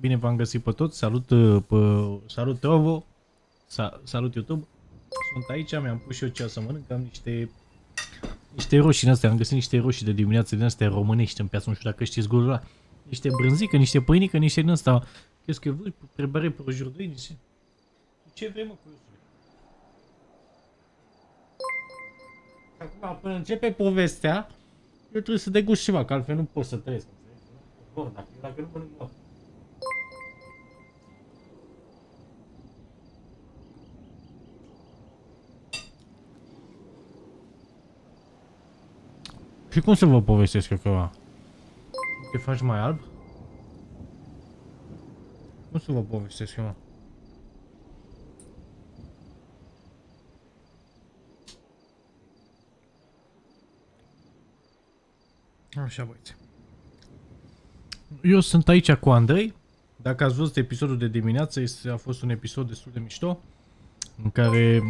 Bine v-am găsit pe toți. Salut, uh, pe, salut Trovo. Sa, salut YouTube. Sunt aici, mi-am pus și eu ce să mănânc. Am niște niște roșii în astea. Am găsit niște roșii de dimineață din astea românești în piață. Nu știu dacă știți gurul ăla. Niște brânzică, niște pâinică, niște din asta. Qu'est-ce que vous préparez pour aujourd'hui? Niște... Ce vrem, mă, cu Acum, până începe povestea, eu trebuie să degust ceva, că altfel nu pot să trăiesc. Bun, dacă, dacă nu mănânc, mor. Și cum să vă povestesc eu ceva? Te faci mai alb? Cum să vă povestesc eu, mă? Așa, băieți. Eu sunt aici cu Andrei. Dacă ați văzut episodul de dimineață, este, a fost un episod destul de mișto. În care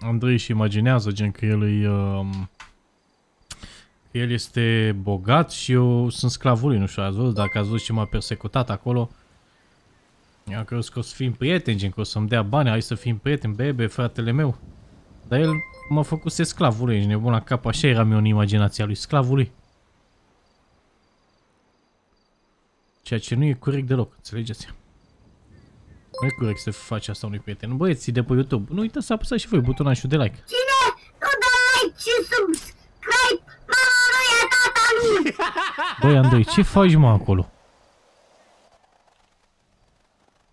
Andrei își imaginează, gen că el îi... Um, că el este bogat și eu sunt sclavul lui, nu știu, ați văzut, dacă ați văzut ce m-a persecutat acolo. Eu crezut că o să fim prieteni, gen că o să-mi dea bani, hai să fim prieteni, bebe, fratele meu. Dar el m-a făcut să sclavul lui, ești nebun la cap, așa eram eu în imaginația lui, sclavul lui. Ceea ce nu e corect deloc, înțelegeți? Nu e corect să faci asta unui prieten. Băieții de pe YouTube, nu uitați să apăsați și voi butonașul de like. Cine nu dă like și subscribe, Băi, Andrei, ce faci mă acolo?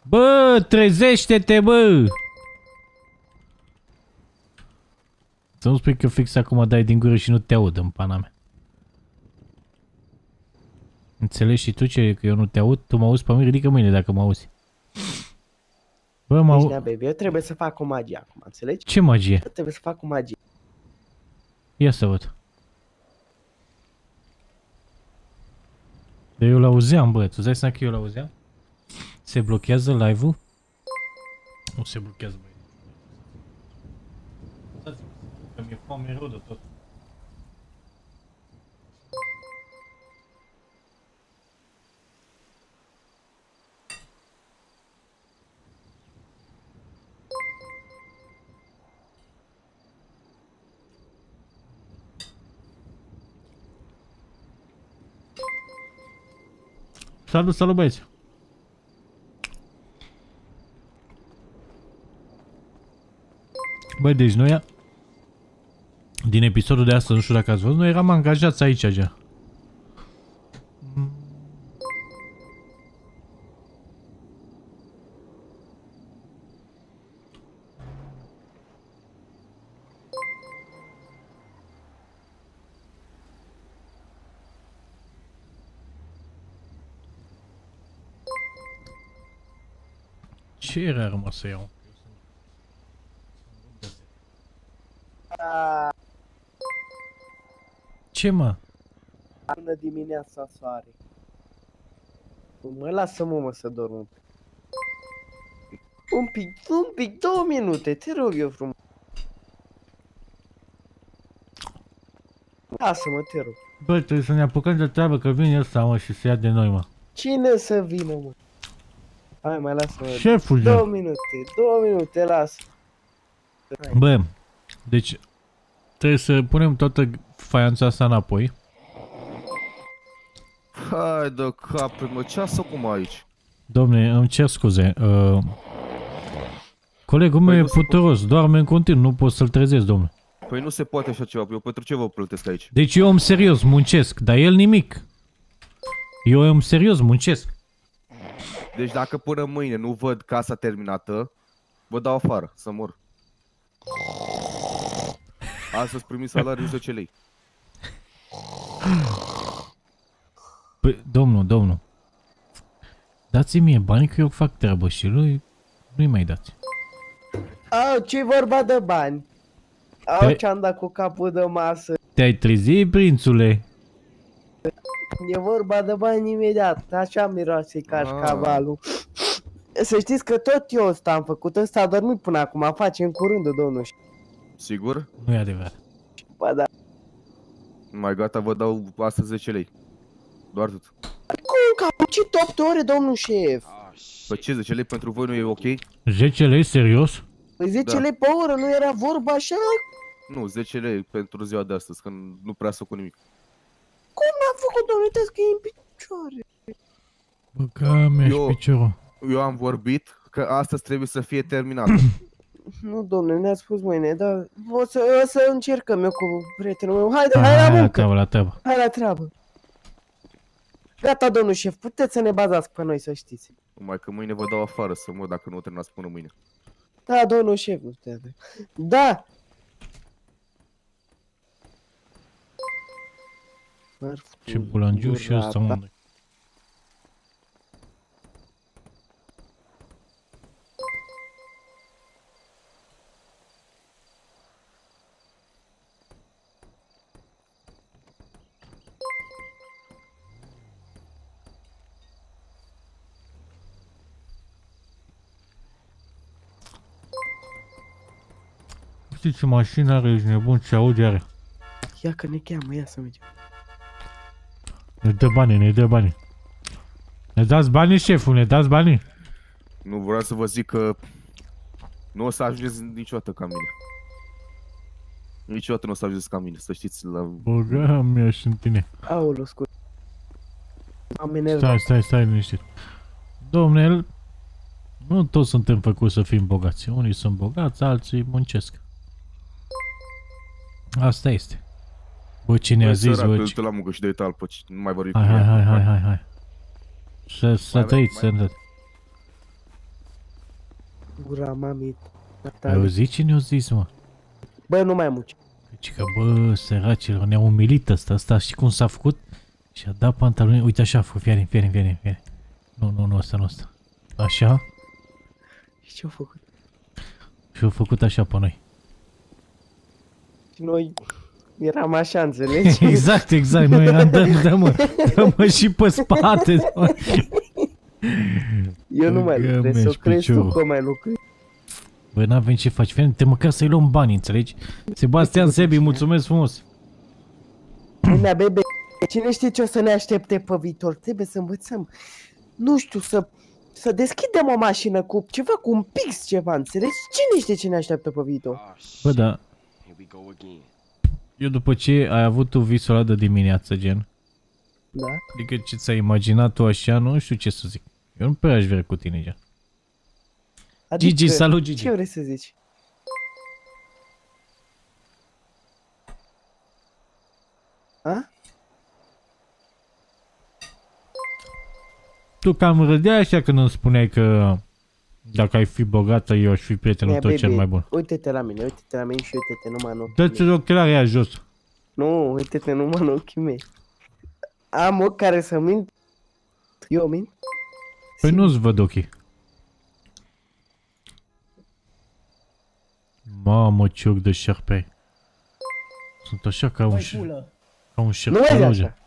Bă, trezește-te, bă! Să nu spui că fix acum dai din gură și nu te aud în pana mea. Înțelegi și tu ce, că eu nu te aud? Tu mă auzi pe mine? Ridică mâine dacă mă auzi. Bă, mă Deci, au... nea, baby, eu trebuie să fac o magie acum, înțelegi? Ce magie? Eu trebuie să fac o magie. Ia să văd. Eu l-auzeam, bă, tu dai seama că eu l-auzeam? Se blochează live-ul? Nu se blochează, băi. Tot. Salut, salut băieți! Băi, deci noi, din episodul de astăzi, nu știu dacă ați văzut, noi eram angajați aici, așa. Ce era rămas să iau? Ce mă? Până dimineața soare. Mă lasă-mă, mă, să dorm un pic. Un pic, un pic, două minute, te rog eu frumos. Lasă-mă, te rog. Bă, trebuie să ne apucăm de treabă că vine ăsta, mă, și se ia de noi, mă. Cine să vină, mă? Hai, mai lasă-mă. Șeful, Două gen. minute, două minute, lasă. Bă, deci trebuie să punem toată faianța asta înapoi. Hai de capul, mă, ce ați făcut mă aici? Domne, îmi cer scuze. Uh, colegul meu Păi e nu se puteros, doarme în continuu, nu pot să-l trezesc, domnule. Păi nu se poate așa ceva, eu pentru ce vă plătesc aici? Deci eu om serios, muncesc, dar el nimic. Eu om serios, muncesc. Deci dacă până mâine nu văd casa terminată, vă dau afară, să mor. Astăzi primi salariul 10 lei. Păi, domnul, domnul. Dați-mi mie banii că eu fac treabă și lui nu-i mai dați. Au, ce vorba de bani? Au, Te- ce-am dat cu capul de masă. Te-ai trezit, prințule? E vorba de bani imediat, așa miroase cașcavalul. Să știți că tot eu ăsta am făcut, ăsta a dormit până acum, face în curând, domnul. Sigur? Nu e adevărat. Ba da. Mai gata, vă dau astăzi 10 lei. Doar atât. Cum că am muncit 8 ore, domnul șef? Pe ce 10 lei pentru voi nu e ok? 10 lei, serios? Păi 10 Da. lei pe oră, nu era vorba așa? Nu, 10 lei pentru ziua de astăzi, că nu prea să cu nimic. Cum n-a făcut, domnule, uitați că e în picioare. Bă, că mi Eu- piciorul. Eu am vorbit că astăzi trebuie să fie terminată. Nu, domnule, ne-a spus mâine, dar o să, o să încercăm eu cu prietenul meu. Haide, Hai, hai la hai la muncă, treabă, la treabă. hai la treabă. Gata, domnul șef, puteți să ne bazați pe noi, să știți. Numai că mâine vă dau afară să mă dacă nu o terminați până mâine. Da, domnul șef, nu știu. Da! Ce bulangiu și ăsta, Gura ta. unde? Știi ce mașină are, ești nebun, ce auge are. Ia că ne cheamă, ia să mergem. Ne dă bani, ne dă bani. Ne dați banii, șeful, ne dați banii. Nu vreau să vă zic că nu o să ajungeți niciodată ca mine. Niciodată nu o să ajungeți ca mine, să știți la... Băga mea și în tine. Aoleu, scu... Am enervat. Stai, stai, stai liniștit. Domnule, nu toți suntem făcuți să fim bogați. Unii sunt bogați, alții muncesc. Asta este. Bă, cine a Băi, zis, săracul, bă, du-te la muncă și dă-i talpă, ci- nu mai vorbi Hai, cu hai, mine. hai, hai, hai, hai. Să, să Mai- trăiți, să mai- ne Gura mamei. Ai tale. auzit cine a zis, mă? Bă, nu mai muci. Deci că, bă, săracilor, ne-a umilit ăsta, ăsta, și cum s-a făcut? Și-a dat pantaloni, uite așa a făcut, fiare, fiare, fiare, fiare. Nu, nu, nu, ăsta, nu ăsta. Așa, Și ce-au făcut? și-a făcut așa pe noi. Și noi eram așa, înțelegi? Exact, exact, noi eram, dă, dă mă, dă mă și pe spate. dă-mă. Eu nu mai Băgă lucrez, să mi-aș crezi tu piciorul. că mai lucrezi. Bă, n-avem ce faci, te măcar să-i luăm bani, înțelegi? Sebastian Sebi, mulțumesc frumos. Lumea, bebe, cine știe ce o să ne aștepte pe viitor? Trebuie să învățăm, nu știu, să, să deschidem o mașină cu ceva, cu un pix ceva, înțelegi? Cine știe ce ne așteaptă pe viitor? Bă, da, eu după ce ai avut tu visul ăla de dimineață, gen, Da? adică ce ți-ai imaginat tu așa, nu știu ce să zic. Eu nu prea aș vrea cu tine, gen. Gigi, salut, Gigi. Ce vrei să zici? A? Tu cam râdeai așa când îmi spuneai că dacă ai fi bogată, eu aș fi prietenul Ia, tău cel baby, mai bun. Uite-te la mine, uite-te la mine și uite-te numai în ochii Dă-ți mei. ochelarii aia jos. Nu, uite-te numai în ochii mei. Am ochi care să mint? Eu mint? Păi Simt. nu-ți văd ochii. Mamă, ce ochi de șarpe ai. Sunt așa ca un, ș- ca un Nu șerpe mai zi roge. așa.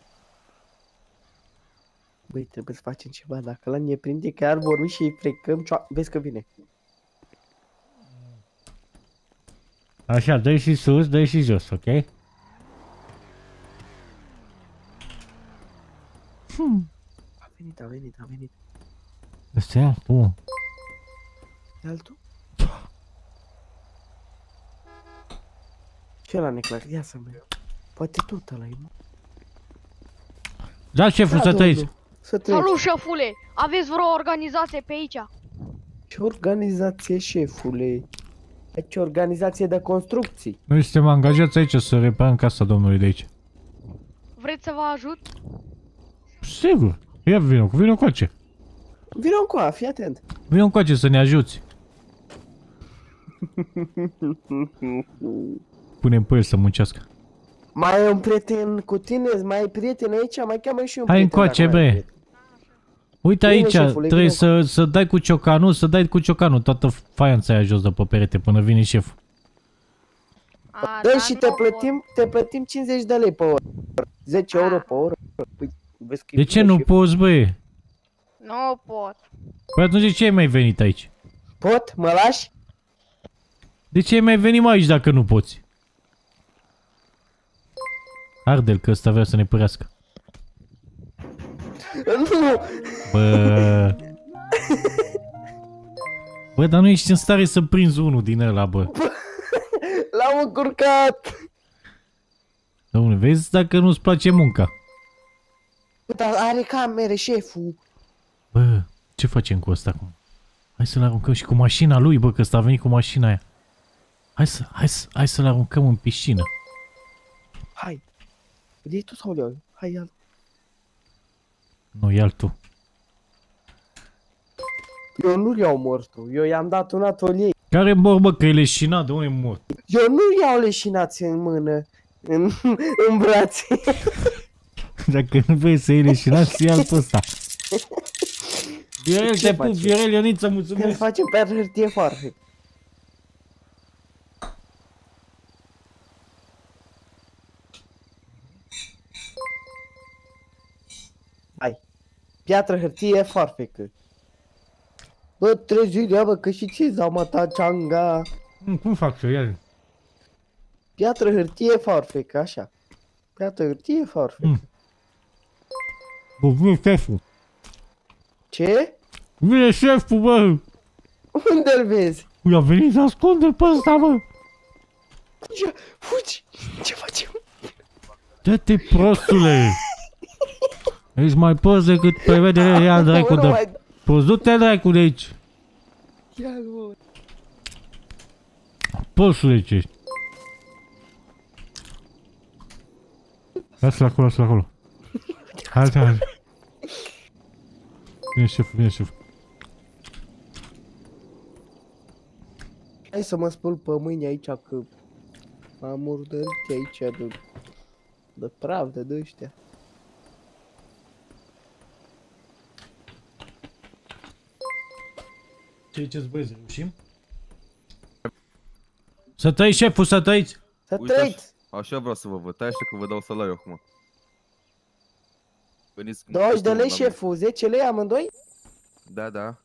Băi, trebuie să facem ceva, dacă la ne prinde că ar vorbi și îi frecăm cioa... Vezi că vine. Așa, dă și sus, dă și jos, ok? A venit, a venit, a venit. Ăsta e? Cum? E altul? Ce la neclar? Ia să merg. Poate tot ăla e, nu? Da, șeful, să trăiți. Domnul, Să trăiți. Salut, șefule! Aveți vreo organizație pe aici? Ce organizație, șefule? Ce organizație de construcții? Noi suntem angajați aici să reparăm casa domnului de aici. Vreți să vă ajut? Sigur. Ia vină, vină coace. Vino încoa, fii atent. Vină coace să ne ajuți. Punem pe el să muncească. Mai e un prieten cu tine? Mai ai prieten aici? Mai cheamă și un Hai prieten. încoace, dacă mai ai bre. prieten. Uite Bine, aici, șefule, trebuie vină să, să dai cu ciocanul, să dai cu ciocanul toată faianța aia jos de pe perete până vine șeful. A, Dă dar și nu te pot. plătim, te plătim 50 de lei pe oră. 10 Ah. euro pe oră. Păi, vezi că e De ce bine nu și- poți, băie? Nu pot. Păi atunci de ce ai mai venit aici? Pot? Mă lași? De ce ai mai venit mai aici dacă nu poți? Arde-l că ăsta vrea să ne părească. Nu! Bă... Bă, dar nu ești în stare să prinzi unul din ăla, bă. L-am încurcat! Dom'le, vezi dacă nu-ți place munca. Bă, Dar are camere, șeful. Bă, ce facem cu ăsta acum? Hai să-l aruncăm și cu mașina lui, bă, că ăsta a venit cu mașina aia. Hai să, hai să, hai să-l aruncăm în piscină. Hai. Iei tu sau eu? Hai, ia Nu, ia tu. Eu nu iau mortul, eu i-am dat un atelier. Care mor, bă, că e leșinat, de unde e mort? Eu nu iau leșinați în mână, în, în brațe. Dacă nu vrei să iei leșinat, ia pe ăsta. Viorel, Ce te pup, faci? Viorel, Ioniță, Îl mulțumesc. facem pe hârtie foarte. Piatră, hârtie, farfecă. Bă, trezire, bă, că și ce zamata ceanga. Mm, Cum fac să ia? Piatră, hârtie, farfecă, așa. Piatră, hârtie, farfecă. Mm. Bă, vine șeful. Ce? Vine șeful, bă. Unde-l vezi? Ui, a venit să ascunde pe ăsta, bă. Fugi, fugi! Ce facem? Dă-te, prostule. Ești mai prost decât prevedere, ia dracu Nu de... mai- Prost, du-te dracu de aici. Ia-l, mă. Prostule ce ești. Lasă-l acolo, lasă-l acolo. Hai, hai, hai. Vine șeful, vine șeful. Hai să mă spăl pe mâini aici că am murdărit aici de, de pravdă de ăștia. Ce ziceți, băieți, reușim? Să trăiți, șeful, să trăiți! Să Uite trăiți! Așa vreau să vă văd. Tai așa că vă dau salariu acum. Veniți 20 de lei, la mine. șeful, 10 lei amândoi? Da, da.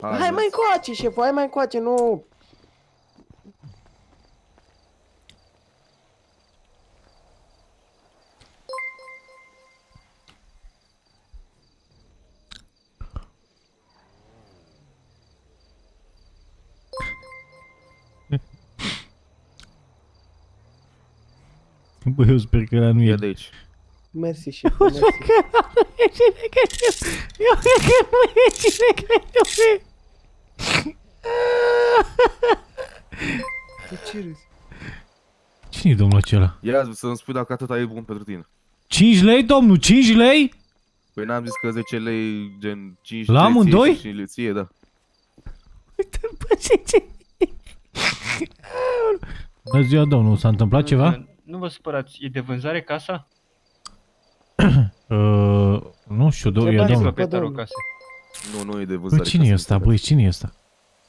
Hai, mai mersi. încoace, șeful, hai mai încoace, nu... Bă, eu sper că ăla nu Ia e. de aici. Mersi, șeful, mersi. Eu cred că nu e cine cred că nu e. De ce râzi? Cine e domnul acela? Ia să-mi spui dacă atâta e bun pentru tine. 5 lei, domnul? 5 lei? Păi n-am zis că 10 lei, gen 5 La lei ție amândoi? și le ție, da. Uite, bă, ce ce... Bună ziua, domnul, s-a întâmplat ceva? Nu vă supărați, e de vânzare casa? Uh, nu știu, do- Ce e bani domnul. sunt? Proprietarul domnul. casei. Nu, nu e de Bă, vânzare. cine e casa ăsta, mea. băi, cine e ăsta?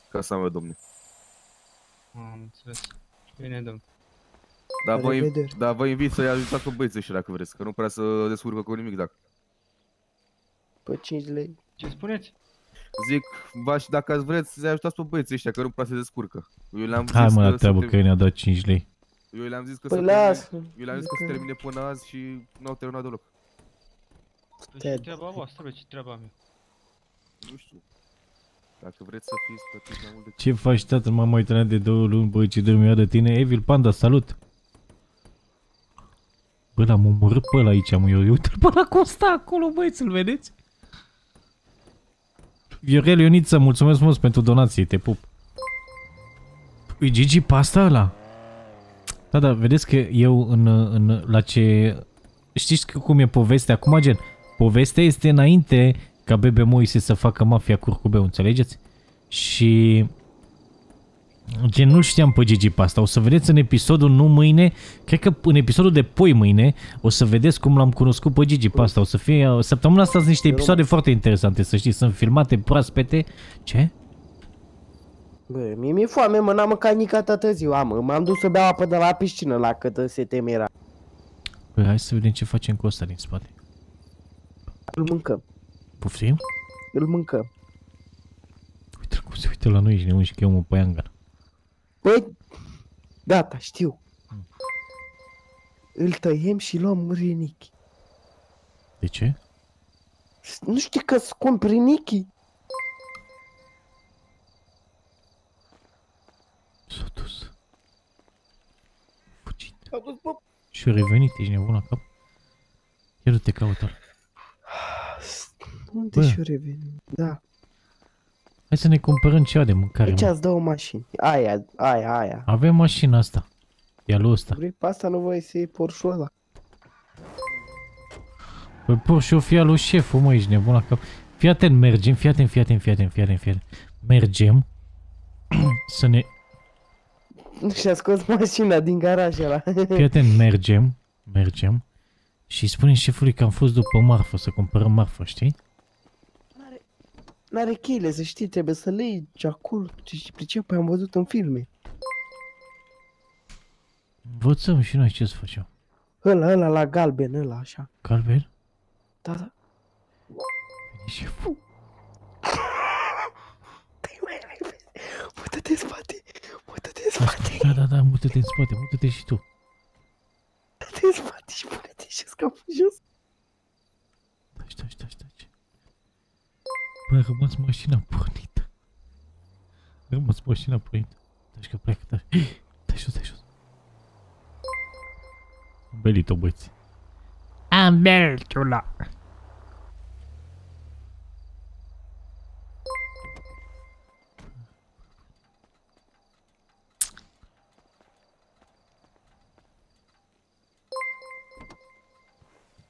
Casa mea, domne. Am înțeles. Bine, domn. Dar vă, Revedere. dar vă invit să-i ajutați pe băieții ăștia dacă vreți, că nu prea să descurcă cu nimic dacă. Pe 5 lei. Ce spuneți? Zic, v-aș, dacă ați vreți să-i ajutați pe băieții ăștia, că nu prea se descurcă. Eu le-am Hai zis mă că la să treabă te- că ne-a dat 5 lei. Eu le-am zis că Păi să lasă. termine, eu le-am zis că se termine până azi și nu au terminat deloc. Ce Ted. treaba voastră, bă, ce treaba mea? Nu știu. Dacă vreți să fiți plătiți mai mult decât... Ce faci, tată? M-am mai uitat de două luni, băi, ce dormia de tine. Evil Panda, salut! Bă, l-am omorât pe ăla aici, mă, eu, uite-l pe ăla cum stă acolo, băi, să-l vedeți? Viorel Ioniță, mulțumesc mult pentru donații, te pup. E Gigi pasta ăla? Da, da, vedeți că eu în, în, la ce... Știți că cum e povestea? Acum, gen, povestea este înainte ca Bebe Moise să facă mafia curcubeu, înțelegeți? Și... Gen, nu știam pe Gigi pe asta. O să vedeți în episodul nu mâine, cred că în episodul de poi mâine, o să vedeți cum l-am cunoscut pe Gigi pe asta. O să fie... Săptămâna asta sunt niște episoade foarte interesante, să știți. Sunt filmate proaspete. Ce? Bă, mie mi-e foame, mă, n-am mâncat nici toată ziua, mă. M-am dus să beau apă de la piscină la câtă se temera. Păi hai să vedem ce facem cu ăsta din spate. Îl mâncăm, Poftim? îl mâncăm. Uite cum se uită la noi și ne unși că e omul pe Iangan. Păi, gata, știu. Îl tăiem și luăm rinichi. De ce? Nu știi că scump rinichi? S-a dus. Fugit. S-a dus, bă. Și revenit, ești nebun la cap. Ia du-te caută Unde și revenit? Da. Hai să ne cumpărăm ceva de mâncare. Deci Aici îți două mașini. Aia, aia, aia. Avem mașina asta. Ia lui ăsta. Vrei pe asta nu voi să iei Porsche-ul ăla. Păi Porsche-ul fia lui șeful, mă, ești nebun la cap. Fii atent, mergem, fii atent, fii atent, fii atent, fii atent, fii atent. Mergem să ne și-a scos mașina din garaj ăla. Fii atent, mergem, mergem și spunem șefului că am fost după marfă, să cumpărăm marfă, știi? N-are cheile, să știi, trebuie să legi acolo. Ce pricep, am văzut în filme. Învățăm și noi ce să facem. Ăla, ăla, la galben, ăla, așa. Calver? Da, da. Vine șeful. Dă-i mai repede. Mută-te în spate. Mută-te în spate. Da, da, da, mută-te în spate, mută-te și tu. Mută-te în spate și pune-te și scapul jos. Stai, stai, stai, stai. Bă, a rămas mașina pornită. A rămas mașina pornită. Stai că pleacă, stai. Stai jos, stai jos. Am belit-o, băieți. Am belit-o la...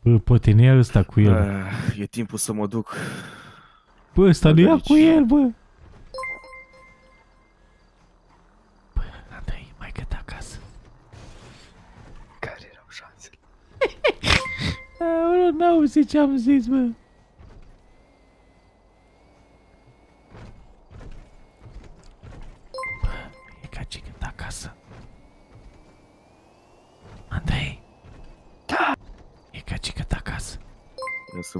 Bă, poate ne ia ăsta cu el. bă. Ah, E timpul să mă duc. Bă, ăsta nu ia Aici. cu el, bă. Bă, Andrei, mai cât acasă. Care erau șansele? Aoleu, n-auzi ce am zis, bă. Bă,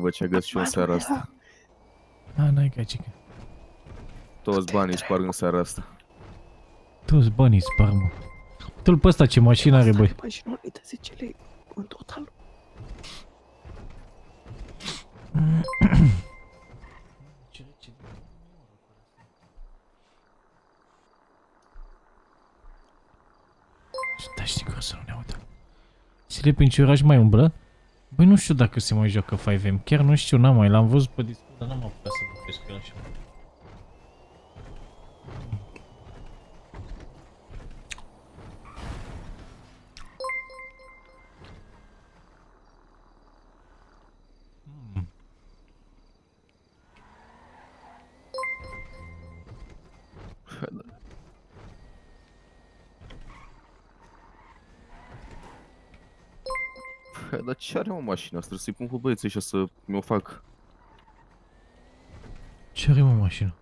văd ce găs și eu în seara asta. A, n-ai ca ce cât. Toți banii sparg în seara asta. Toți banii spar, mă. Uite-l pe ăsta ce mașină are, băi. Bă, și nu uită 10 lei în total. Da, știi că o să nu ne audă. Zile prin ce oraș mai umblă? Băi, nu știu dacă se mai joacă 5M. Chiar nu știu, n-am mai. L-am văzut pe Discord, dar n-am apucat să vorbesc cu el așa. Dar ce are mă mașina asta? Trebuie să-i pun cu băieții ăștia să mi-o fac. Ce are mă mașina?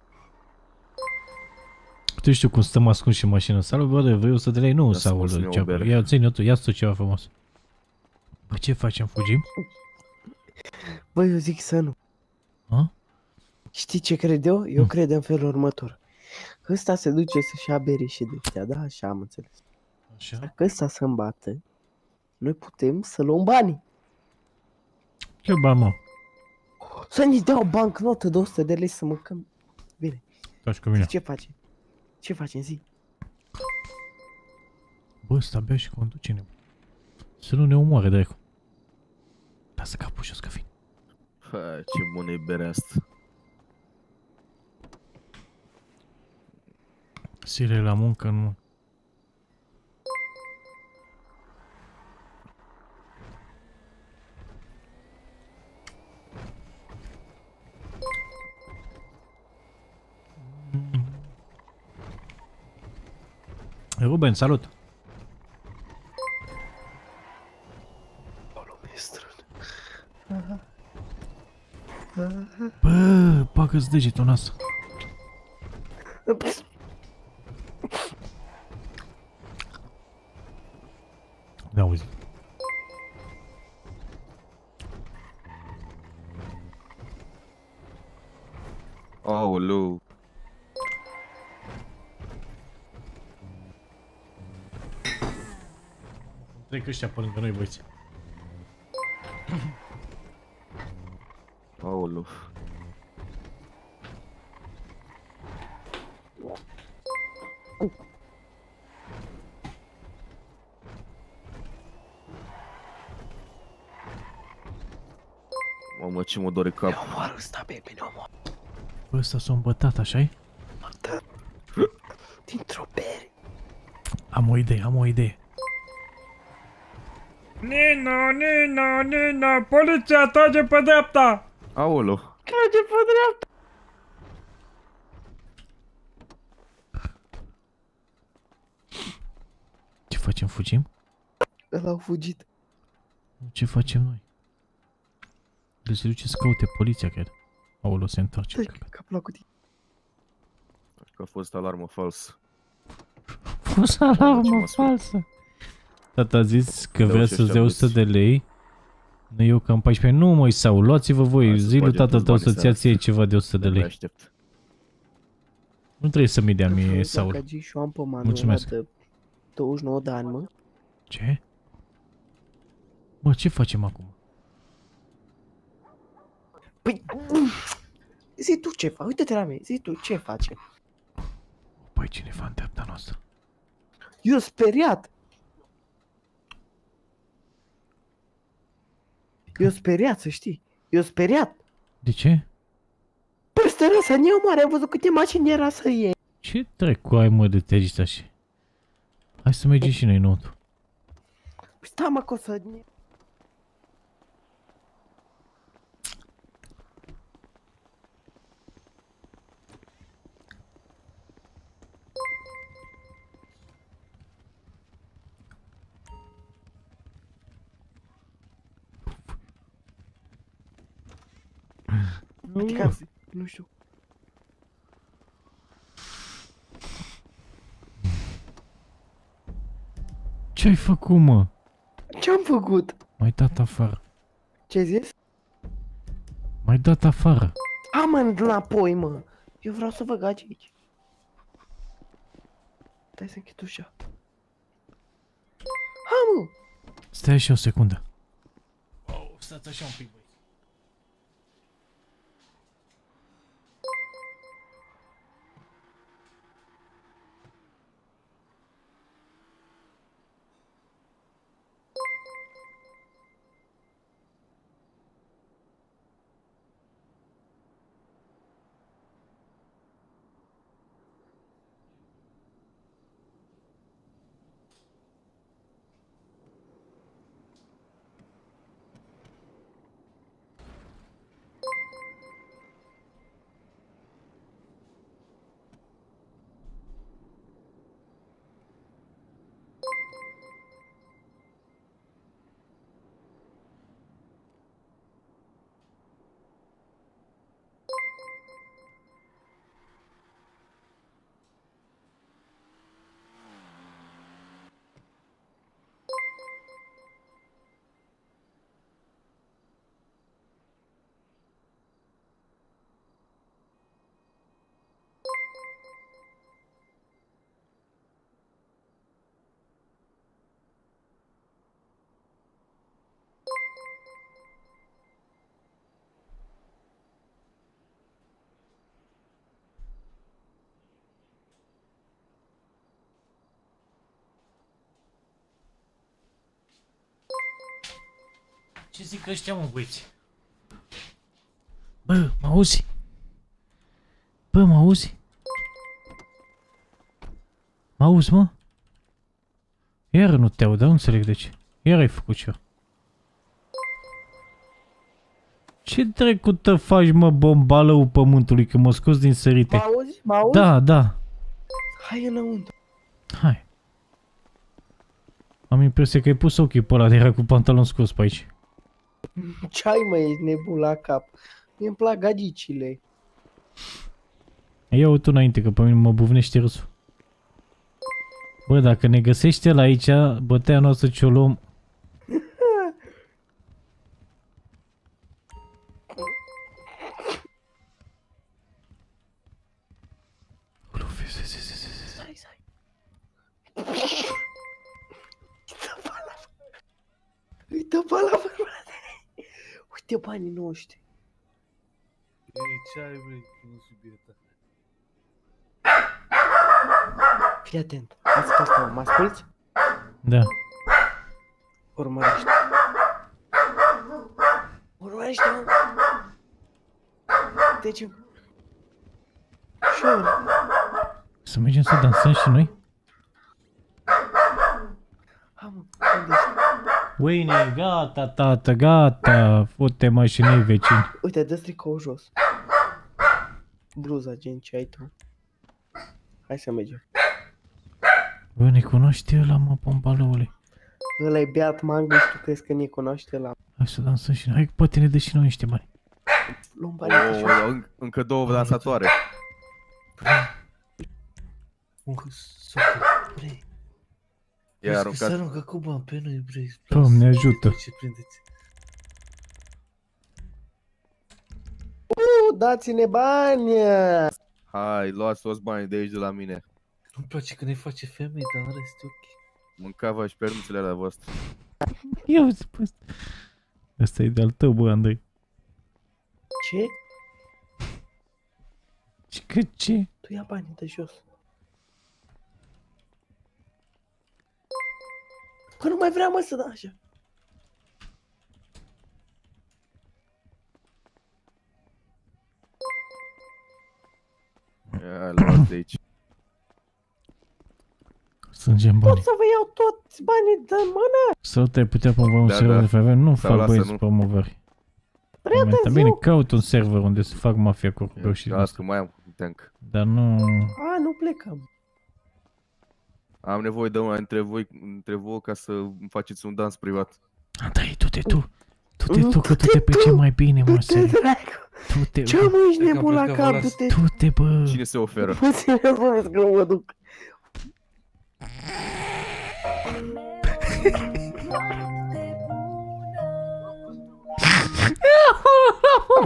Tu știu cum stăm ascunși în mașină. Salut, brother, vrei 100 de lei? Nu, Ia să sau mulțumim o ce bere. Ia, ține tu, ia tu ceva frumos. Bă, ce facem? Fugim? Băi, eu zic să nu. Ha? Știi ce cred eu? Eu Hmm. cred în felul următor. Ăsta se duce să-și ia bere și de astea, da? Așa am înțeles. Așa? Dacă ăsta să îmbată, noi putem să luăm banii. Ce bani, mă? Să ne dea o bancnotă de 100 de lei să mâncăm. Bine, Taci cu mine. ce facem? Ce facem, zi? Bă, ăsta bea și conduce ne. Să nu ne omoare, dracu. Lasă capul jos, că vin. Hai, ce bună e berea asta. Zile la muncă, nu. Ruben, salut! Bă, bagă-ți degetul în asta. trec ăștia pe lângă noi, băieți. Aoluf. Mamă, ce mă doare cap. Ne omoară ăsta, baby, ne omoară. Bă, ăsta s-a îmbătat, așa-i? Dintr-o bere. Am o idee, am o idee. Nina, Nina, Nina, poliția trage pe dreapta! Aolo. Trage pe dreapta. Ce facem, fugim? Ăla au fugit. Ce facem noi? Deci se duce să caute poliția, cred. Aolo, se întoarce. Stai, cred. cap la cutie. Că a fost alarmă falsă. Fost ce alarmă mă spun? falsă. Tata a zis că Dau vrea și să-ți ăștia dea băieți. 100 de lei. Nu eu cam 14. Nu măi, sau luați-vă voi. Hai să Zi lui bage tatăl toți tău banii să-ți ia seara ție ceva de 100 de De lei. aștept. Nu trebuie să-mi dea mie, Saul. Saul. și eu am pe Manuela Mulțumesc. de 29 de ani, mă. Ce? Mă, ce facem acum? Păi, zi tu ce faci, uite-te la mine, zi tu ce faci. Păi cineva în dreapta noastră. Eu speriat. Eu speriat, să știi. Eu speriat. De ce? Peste să ne omoare, am văzut câte mașini era să iei. Ce trecu ai mă de te agiți așa? Hai să mergem și noi înăuntru. Stai mă că o să Adică, am zis, nu știu. Ce ai făcut, mă? Ce-am făcut? M-ai dat afară. Ce ai zis? M-ai dat afară. Ha, mă, înapoi, mă. Eu vreau să vă gaci aici. Stai să închid ușa. Ha, mă! Stai așa o secundă. Oh, stați așa un pic, băi. Ce zic ăștia, mă, băieți? Bă, mă auzi? Bă, mă auzi? Mă auzi, mă? Iar nu te aud, dar nu înțeleg de ce. Iar ai făcut ceva. Ce trecută faci, mă, bombalăul pământului, că mă scos din Mă sărite? auzi? Mă auzi? Da, da. Hai înăuntru. Hai. Am impresia că ai pus ochii pe ăla de era cu pantalon scos pe aici. Ce ai, mă, ești nebun la cap? Mie îmi plac gagicile. Ia-o tu înainte, că pe mine mă buvnește râsul. Bă, dacă ne găsește la aici, bătea noastră ce o luăm... Ulu, vezi, vezi, vezi, vezi, vezi. Stai, stai. Uite bala. Uite bala, frate. Uite banii noștri. Ei, ce ai, băi, cu subiectul Fii atent. Ascultă-mă, mă asculti? Da. Urmărește. Urmărește-mă. Deci... Sure. Să mergem să dansăm și noi? Am, unde ești? Wayne, gata, tată, gata. Fute mașinii vecini. Uite, dă tricoul jos. Bluza, gen, ce ai tu. Hai să mergem. Bă, ne cunoaște ăla, mă, pompaloule. Ăla e beat mangă și tu crezi că ne cunoaște la... Hai să dansăm și noi. Hai, poate ne dă și noi niște bani. Luăm banii de jos. Oh, în- încă două dansatoare. Un socul, bre. I-a Vezi că aruncat. Se aruncă cu bani pe noi, bre. Doamne ajută. Ce prindeți? Uh, dați-ne bani! Hai, luați toți banii de aici de la mine. Nu-mi place că ne face femei, dar în rest e ok. Mâncava și permițele alea voastre. Ia uite pe ăsta. Ăsta e de-al tău, bă, Andrei. Ce? Și că ce? Tu ia banii de jos. Că nu mai vrea mă să da așa. Ia, luați de aici. Strângem Pot bani. să vă iau toți banii de mână? Sau te-ai putea promova un Da, server da. de FV? Nu Sau fac lasă, băieți nu. promovări. Prea Momentan. târziu. Bine, caut un server unde să fac mafia cu oricum și din Las asta. că mai am un tank. Dar nu... A, nu plecăm. Am nevoie de una dintre voi, între voi ca să îmi faceți un dans privat. Andrei, du-te tu. Du-te tu, că tu te pe ce mai bine, mă, Du-te, serios. dracu! Du-te, Ce bă. mă, ești Cred că nebun la plecă cap, Vlad. du-te! Du-te, bă. Cine se oferă? Mă, serios, mă, că nu mă duc.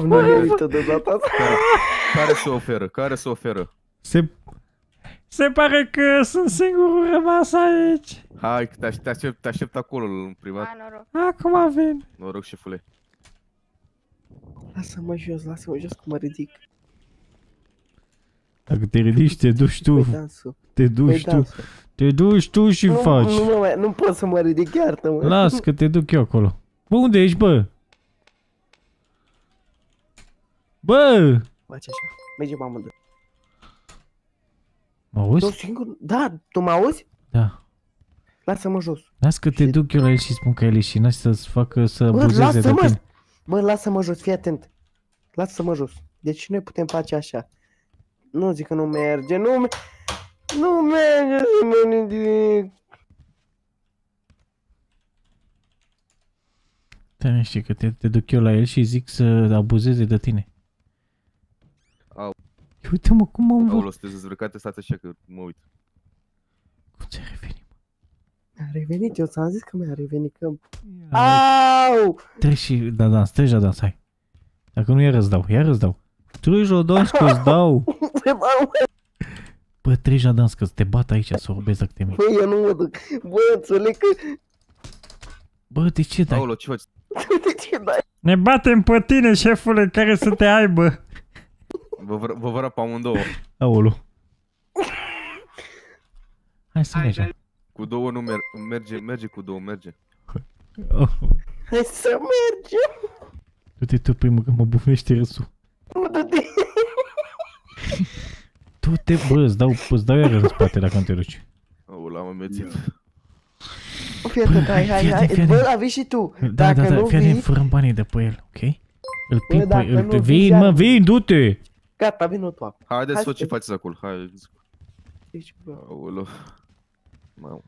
Nu merită de data asta. Care se oferă? Care se oferă? Se... Se pare că sunt singurul rămas aici. Hai, că te aștept, te aștept, te aștept acolo în privat. Hai noroc. Acum vin. Noroc, șefule. Lasă-mă jos, lasă-mă jos că mă ridic. Dacă te ridici, te duci tu. Păi dansul. Te Păi duci tu. dansul. Te duci tu și Nu, faci. nu, mă mai, nu pot să mă ridic, iartă-mă. Las că te duc eu acolo. Bă, unde ești, bă? Bă! Face așa. Mergem amândoi. Mă Tu auzi? singur? Da, tu mă auzi? Da. Lasă-mă jos. Las că te Și- duc eu la el și spun că el e și n să-ți facă să Bă, abuzeze de lasă-mă! tine. Bă, lasă-mă jos, fii atent. Lasă-mă jos. Deci noi putem face așa. Nu zic că nu merge, nu merge. Nu merge să mă ridic. Da, nu știi că te, te duc eu la el și zic să abuzeze de tine. Au. Uite-mă cum mă învăț. Aolo, sunteți dezbrăcate, stați așa că mă uit. Cum ți-a revenit? Mi-a revenit, eu ți-am zis că mi-a revenit că... Ai, Au! Treci și da dans, treci la dans, hai. Dacă nu, iar îți dau, iar îți dau. Treci la dans că îți dau. Bă, treci la dans că te bat aici să orbezi dacă te mici. Bă, eu nu mă duc. Bă, înțeleg că... Bă, de ce dai? Aolo, ce faci? De ce dai? Ne batem pe tine, șefule, care să te aibă. Vă, vă, vă văra pe amândouă. Aolo. Hai să mergem. Cu două nu mer- merge, merge cu două, merge. Oh. Hai să mergem. Du-te tu primul că mă bufnește râsul. Nu, du-te. Du-te, bă, îți dau, îți dau iar în spate dacă nu te duci. Aolo, am amețit. Fii atent, hai, Fii hai, atent, hai. fii Bă, atent. vii și tu. Da, Dacă da, da, nu fii atent, vii, fără banii de pe el, ok? Îl Bă, pic dacă pe, îl, nu vii, vin, mă, iar- vin, du-te! Gata, vin tu acum. Haideți Hai să să- ce faceți acolo, hai. Deci, bă, Aolo. Mamă.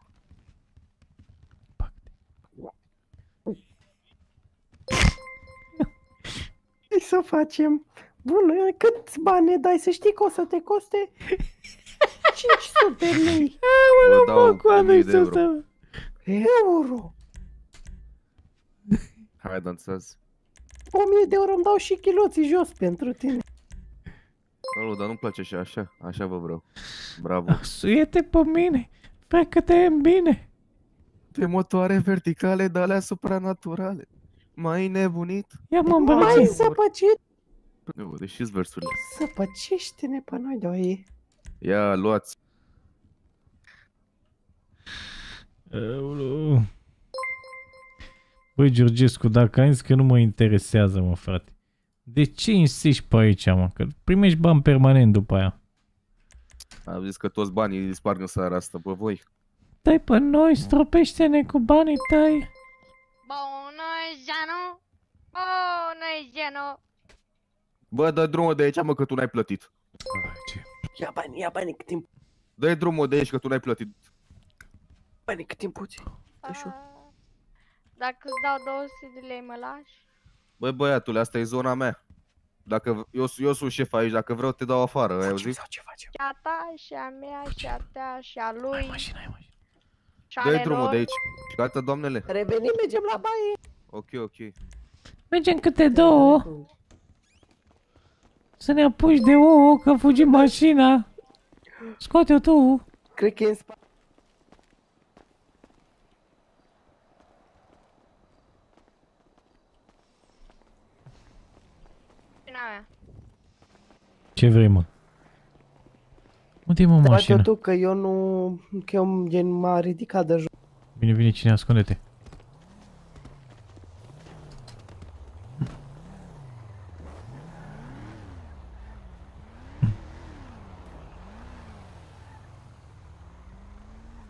hai să facem. Bun, cât bani ne dai? Să știi că o să te coste 500 de lei. Vă dau 1000 de euro. Euro. Hai, dansați. 1000 de euro îmi dau și chiloții jos pentru tine. Aolo, dar nu-mi place așa, așa, așa vă vreau. Bravo. Suie-te pe mine, freacă-te în bine. De motoare verticale, de alea supranaturale. Mai nebunit? Ia mă Mai îmbrățe. săpăcit, Nu, deși versurile. săpăcește-ne pe noi doi. Ia, luați. Aoleu. Băi, Georgescu, dacă ai zis că nu mă interesează, mă, frate. De ce insisti pe aici, mă? Că primești bani permanent după aia. Am zis că toți banii dispar în seara asta pe voi. Dai pe noi, stropește-ne cu banii tăi. Bună, Janu! Bună, Janu! Bă, dă drumul de aici, mă, că tu n-ai plătit. Ia bani, ia bani cât timp, dă drumul de aici, că tu n-ai plătit. bani cât timp puțin. Așa. Ah, Dacă îți dau 200 de lei, mă lași? Băi, băiatule, asta e zona mea. Dacă v- eu, eu sunt șef aici, dacă vreau te dau afară, ai Facem auzit? sau ce facem? Și a ta, și a mea, și a ta, și a lui, Mașina, ai mașina. și a dă drumul lor. de aici. Gata, doamnele? Revenim, mergem la baie. Ok, ok. Mergem câte două. Să ne apuci de ouă, că fugi mașina. Scoate-o tu. Cred că e în spate. Mașina mea. Ce vrei, mă? Unde e, mă, Bate mașina? tu că eu nu... Că eu gen m-a ridicat de jos. Bine, vine cine, ascunde-te.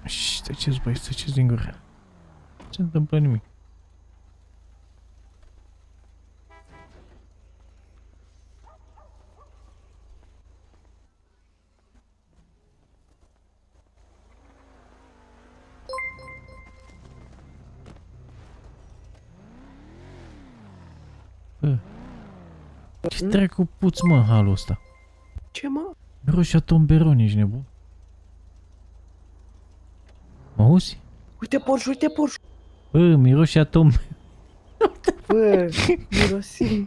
Șșt, tăceți, băi, tăceți din gură. Nu se întâmplă nimic. Dracu puț, mă, în halul ăsta? Ce mă? Roșia tomberon, ești nebun? Mă auzi? Uite Porsche, uite Porsche. Bă, miroșea tom... Bă, mirosim.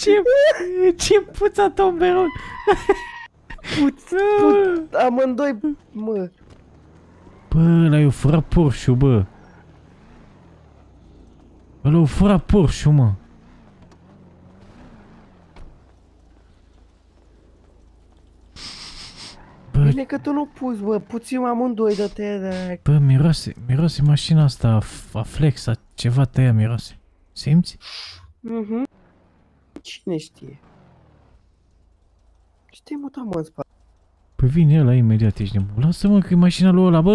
Ce, ce puța tomberon? Puț, put, amândoi, mă. Bă, ăla i-a furat Porsche-ul, bă. Ăla i-a furat Porsche-ul, mă. Bă, Bine că tu nu pus, bă, puțin amândoi de te de... bă, miroase, miroase mașina asta a, f- a flexa, ceva tăia miroase. Simți? Mhm. Cine știe? Și te mutam mă în spate. Păi vine ăla imediat, ești nebun. Lasă-mă că e mașina lui ăla, bă!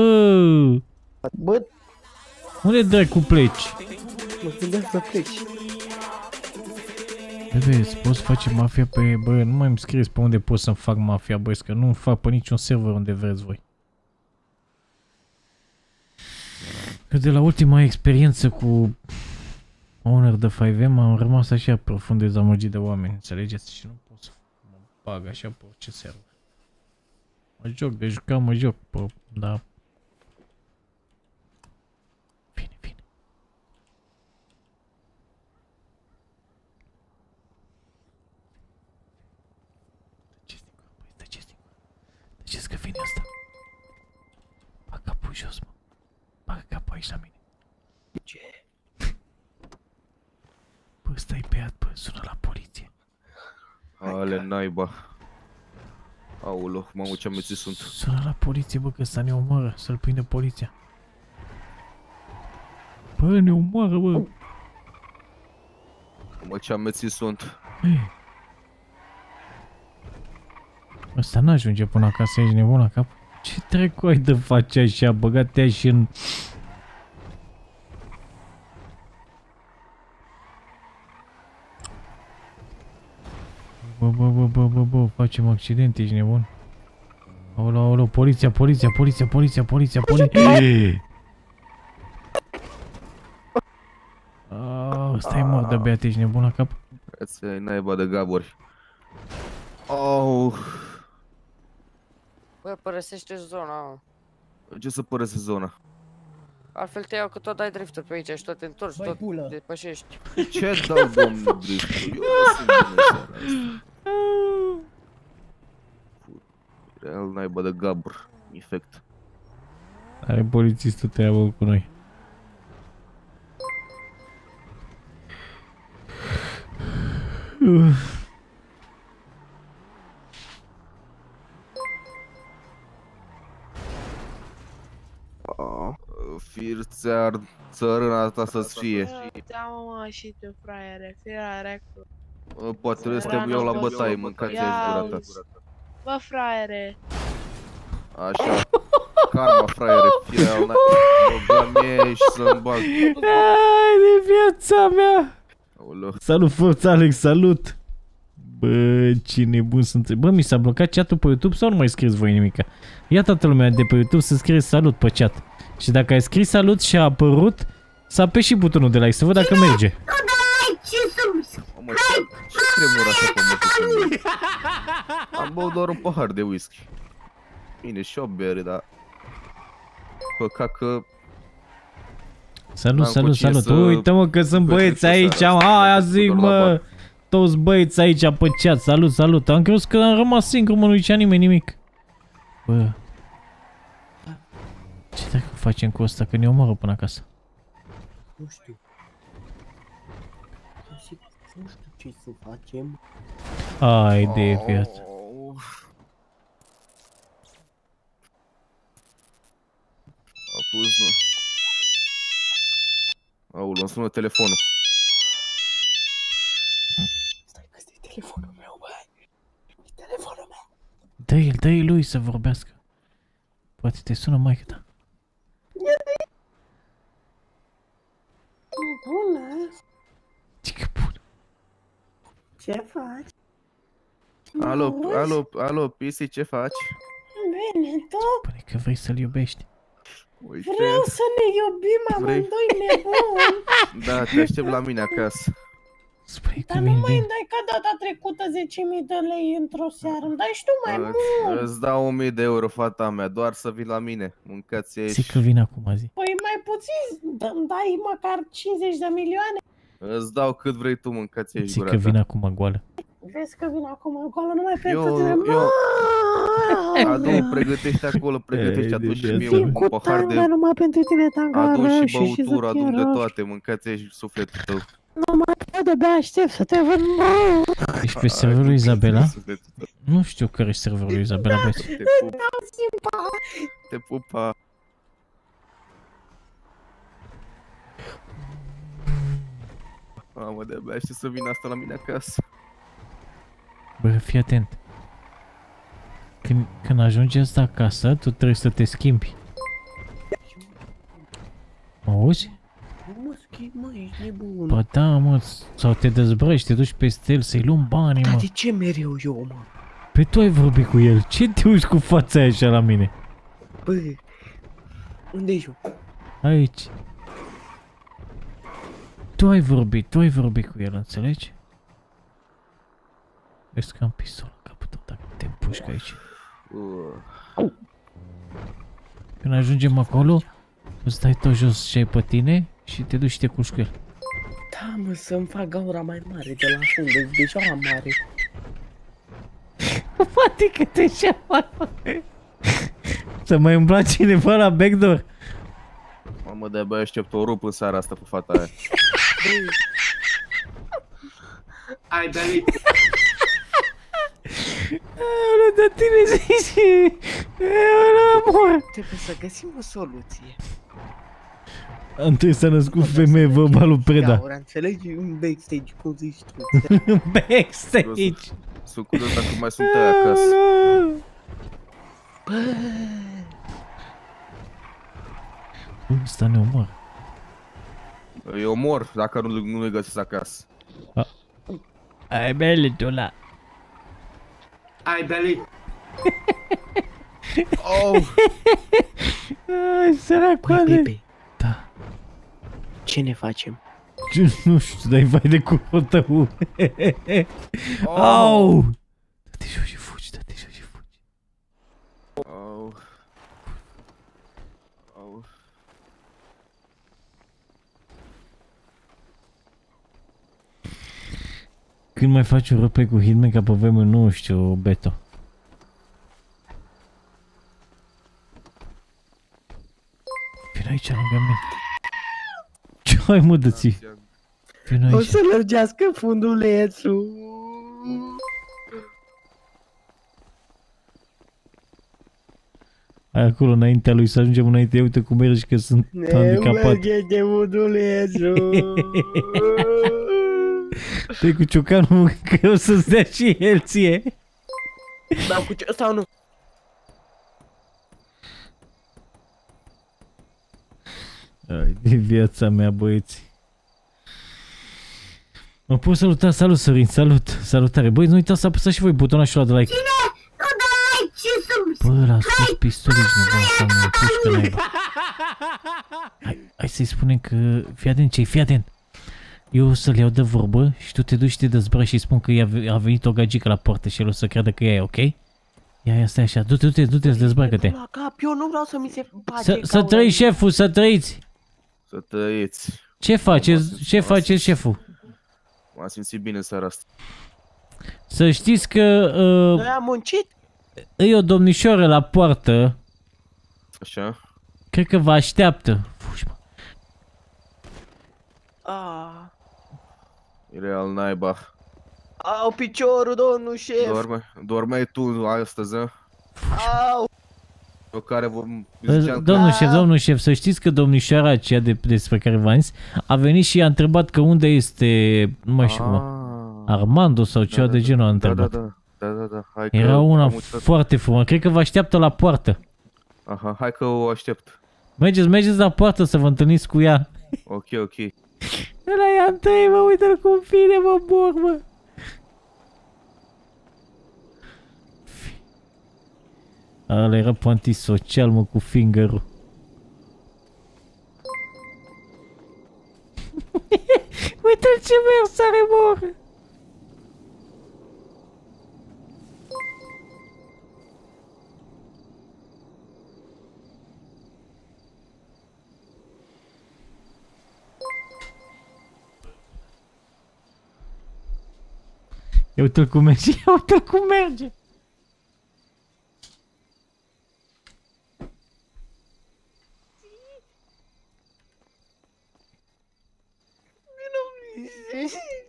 Bă, Unde dracu pleci? Mă gândeam să pleci. Bă, vezi, poți face mafia pe... Bă, nu mai îmi scrieți pe unde pot să-mi fac mafia, băi, că nu fac pe niciun server unde vreți voi. Că de la ultima experiență cu Owner de 5M am rămas așa profund dezamăgit de oameni, înțelegeți? Și nu pot să mă bag așa pe orice server. Mă joc, de jucat mă joc, pe, da. Vine, vine. Tăceți din gură, băi, tăceți din gură. Tăceți că vine asta. Bag capul jos, mă. Bagă capul aici la mine. Ce? Bă, stai beat, bă, sună la poliție. Ale naiba. Aolo, mamă ce ameții sunt. Sună la poliție, bă, că ăsta ne omoară, să-l prinde poliția. Bă, ne omoară, bă. Mă ce ameții sunt. Ei. Ăsta n-ajunge până acasă, ești nebun la cap? Ce trecu ai de face așa, băgat-te și în... Bă, bă, bă, bă, bă, bă, facem accident, ești nebun? Aolo, aolo, poliția, poliția, poliția, poliția, poliția, poliția. Oh, stai mor de beat, ești nebun la cap? Îți ai naiba de gaburi. Oh, Bă, părăsește zona. ce să părăsesc zona? Altfel te iau că tot dai drifturi pe aici și tot te întorci, tot depășești. Ce dau domnul drift? Eu nu sunt bine seara asta. Real naiba de gabur. Infect. Are polițistul treabă cu noi. Fir să-ți ard țărâna asta să-ți fie. Da, mă, și tu, fraiere, fii la rectul. Bă, Poate trebuie să te iau la bătaie, mâncați aici gura ta. Bă, fraiere, Așa. Karma, fraiere, fie al na... Bă, mie și să-mi bag. Ai de viața mea! Aoleu. Salut, Forța Alex, salut! Bă, ce nebun sunt. Bă, mi s-a blocat chat-ul pe YouTube sau nu mai scrieți voi nimica? Ia toată lumea de pe YouTube să scrie salut pe chat. Și dacă ai scris salut și a apărut, să apeși și butonul de like, să văd dacă merge. Nu dai ce subscribe! Mamă, ce, ce tremur așa pe mătă Am băut doar un pahar de whisky. Bine, și o bere, dar... Păcat că... Salut, N-am cu salut, cine salut. să Uite-mă că sunt petrec băieți o aici, seară. aia Să zic, duc la mă. bar. Toți băieți aici pe chat, salut, salut. Am crezut că am rămas singur, mă, nu zicea nimeni nimic. Bă. Ce dacă facem cu ăsta, că ne omoară până acasă? Nu știu. Nu știu ce să facem. Ai de viață. Au. A pus, nu. Aoleu, îmi sună telefonul. Stai că este telefonul meu, bă. E telefonul meu. Dă-i, dă-i lui să vorbească. Poate te sună mai ta. Bună. Ce că bun. Ce faci? Alo, Auzi? alo, alo, Pisi, ce faci? Bine, tu? Pare că vrei să-l iubești. Uite, Vreau să ne iubim Vrei? amândoi nebuni. da, te aștept la mine acasă. Spune că Dar nu vin mai bine. îmi dai ca data trecută 10.000 de lei într-o seară. Îmi dai și tu mai Îți, mult. îți dau 1000 de euro, fata mea, doar să vii la mine. Mâncați aici. Zic că vin acum, zi. Păi mai puțin, d- îmi dai măcar 50 de milioane. Îți dau cât vrei tu, mâncați aici Zic gura că ta. vin acum goală. Vezi că vin acum acolo numai pentru Eu- tine. eu- Mă! Adu, pregătește acolo, pregătește, Ai de adu și viață mie mea. un Vin cu pahar de... tanga numai pentru tine, tanga Adu roșu și și băutură, zucchini adu de roșu. toate, mâncați aici sufletul tău. Nu mai pot de bea, aștept să te văd. Mă! Ești pe serverul Izabela? Sufletul tău. Nu știu care e serverul Izabela, băieți. Te pup, Simpa! te pupa. Mamă, de-abia aștept să vină asta la mine acasă. Bă, fii atent. Când, când ajungi asta acasă, tu trebuie să te schimbi. Mă auzi? Nu mă schimb, mă, ești nebun. Bă, da, mă, sau te dezbrăci, te duci peste el să-i luăm banii, Dar mă. de ce mereu eu, mă? Pe tu ai vorbit cu el, ce te uiți cu fața aia așa la mine? Bă, unde ești eu? Aici. Tu ai vorbit, tu ai vorbit cu el, înțelegi? Vezi că am pistol în capul tău dacă te împușcă aici. Uh, Când ajungem acolo, îți dai tot jos ce ai pe tine și te duci și te culci cu el. Da, mă, să-mi fac gaura mai mare de la fund, deci deja am mare. Poate că te Să mai umbla cineva la backdoor. Mamă, de-abia aștept o rup în seara asta cu fata aia. Ai, Dani, Aoleu, de tine zici. Aoleu, mor. Trebuie să găsim o soluție. Am trebuit să născut femeie vorbalul Preda. Gaura, înțelegi? În backstage, cum zici tu. Backstage. Sunt curios dacă mai sunt aia acasă. Aoleu. Bă, Ui, Ăsta ne omor. Eu mor dacă nu, nu le găsesc acasă. Ai bele tu la. ai, Dani. Oh! Ai, săracoane. bebe, Da. Ce ne facem? Ce, nu știu, dai vai de curul tău. Oh! Au! Dă-te jos și fugi, dă-te jos și fugi. Au. Au. Când mai faci un roleplay cu Hitman ca pe vremuri, nu știu, Beto. Vino aici lângă mine. Ce ai mă de ții? Vino O aici. să lărgească fundulețul. Hai acolo înaintea lui să ajungem înainte. Uite cum mergi că sunt handicapat. de udulețu. Te cu ciocanul că o să-ți dea și el ție. Da, cu ce sau nu? De viața mea, băieți. Mă pot saluta, salut Sorin, salut, salutare. Băi, nu uitați să apăsați și voi butonul ăla de like. Nu da like și sub... Bă, l-a scos pistolici nebun sau mă pușcă naiba. Hai, hai să-i spunem că... Fii atent ce fii atent. Eu o să-l iau de vorbă și tu te duci și te dezbraci și spun că i-a ve- a venit o gagică la poartă și el o să creadă că e ok? Ia, ia, stai așa, du-te, du-te, du-te, dezbracă-te. La cap, eu nu vreau să mi se face Să, ca să un- trăiți șeful, să trăiți! Să trăiți. Ce faceți, ce faceți șeful? M-am simțit bine seara asta. Să știți că uh, Noi am muncit? e o domnișoară la poartă, Așa? cred că vă așteaptă. Fugi, mă. Ah. E real naiba. Au piciorul, domnul șef. Dorme, dormeai tu astăzi, a? Au. Pe care vom... Uh, ziceam că- Domnul șef, domnul șef, să știți că domnișoara aceea de, despre care v-am zis a venit și a întrebat că unde este, nu mai știu, mă, Ah. Armando sau ceva Da, de da, genul a Da, întrebat. da, da. Da, da, da. Hai că Era una am uitat. foarte frumoasă, cred că vă așteaptă la poartă. Aha, hai că o aștept. Mergeți, mergeți la poartă să vă întâlniți cu ea. Ok, ok. Ăla e Andrei, mă, uite-l cum vine, mă, mor, mă. Ăla era pe antisocial, mă, cu fingerul. Uite-l ce mers are, mor. Ia uite-l cum merge, uite-l cum merge.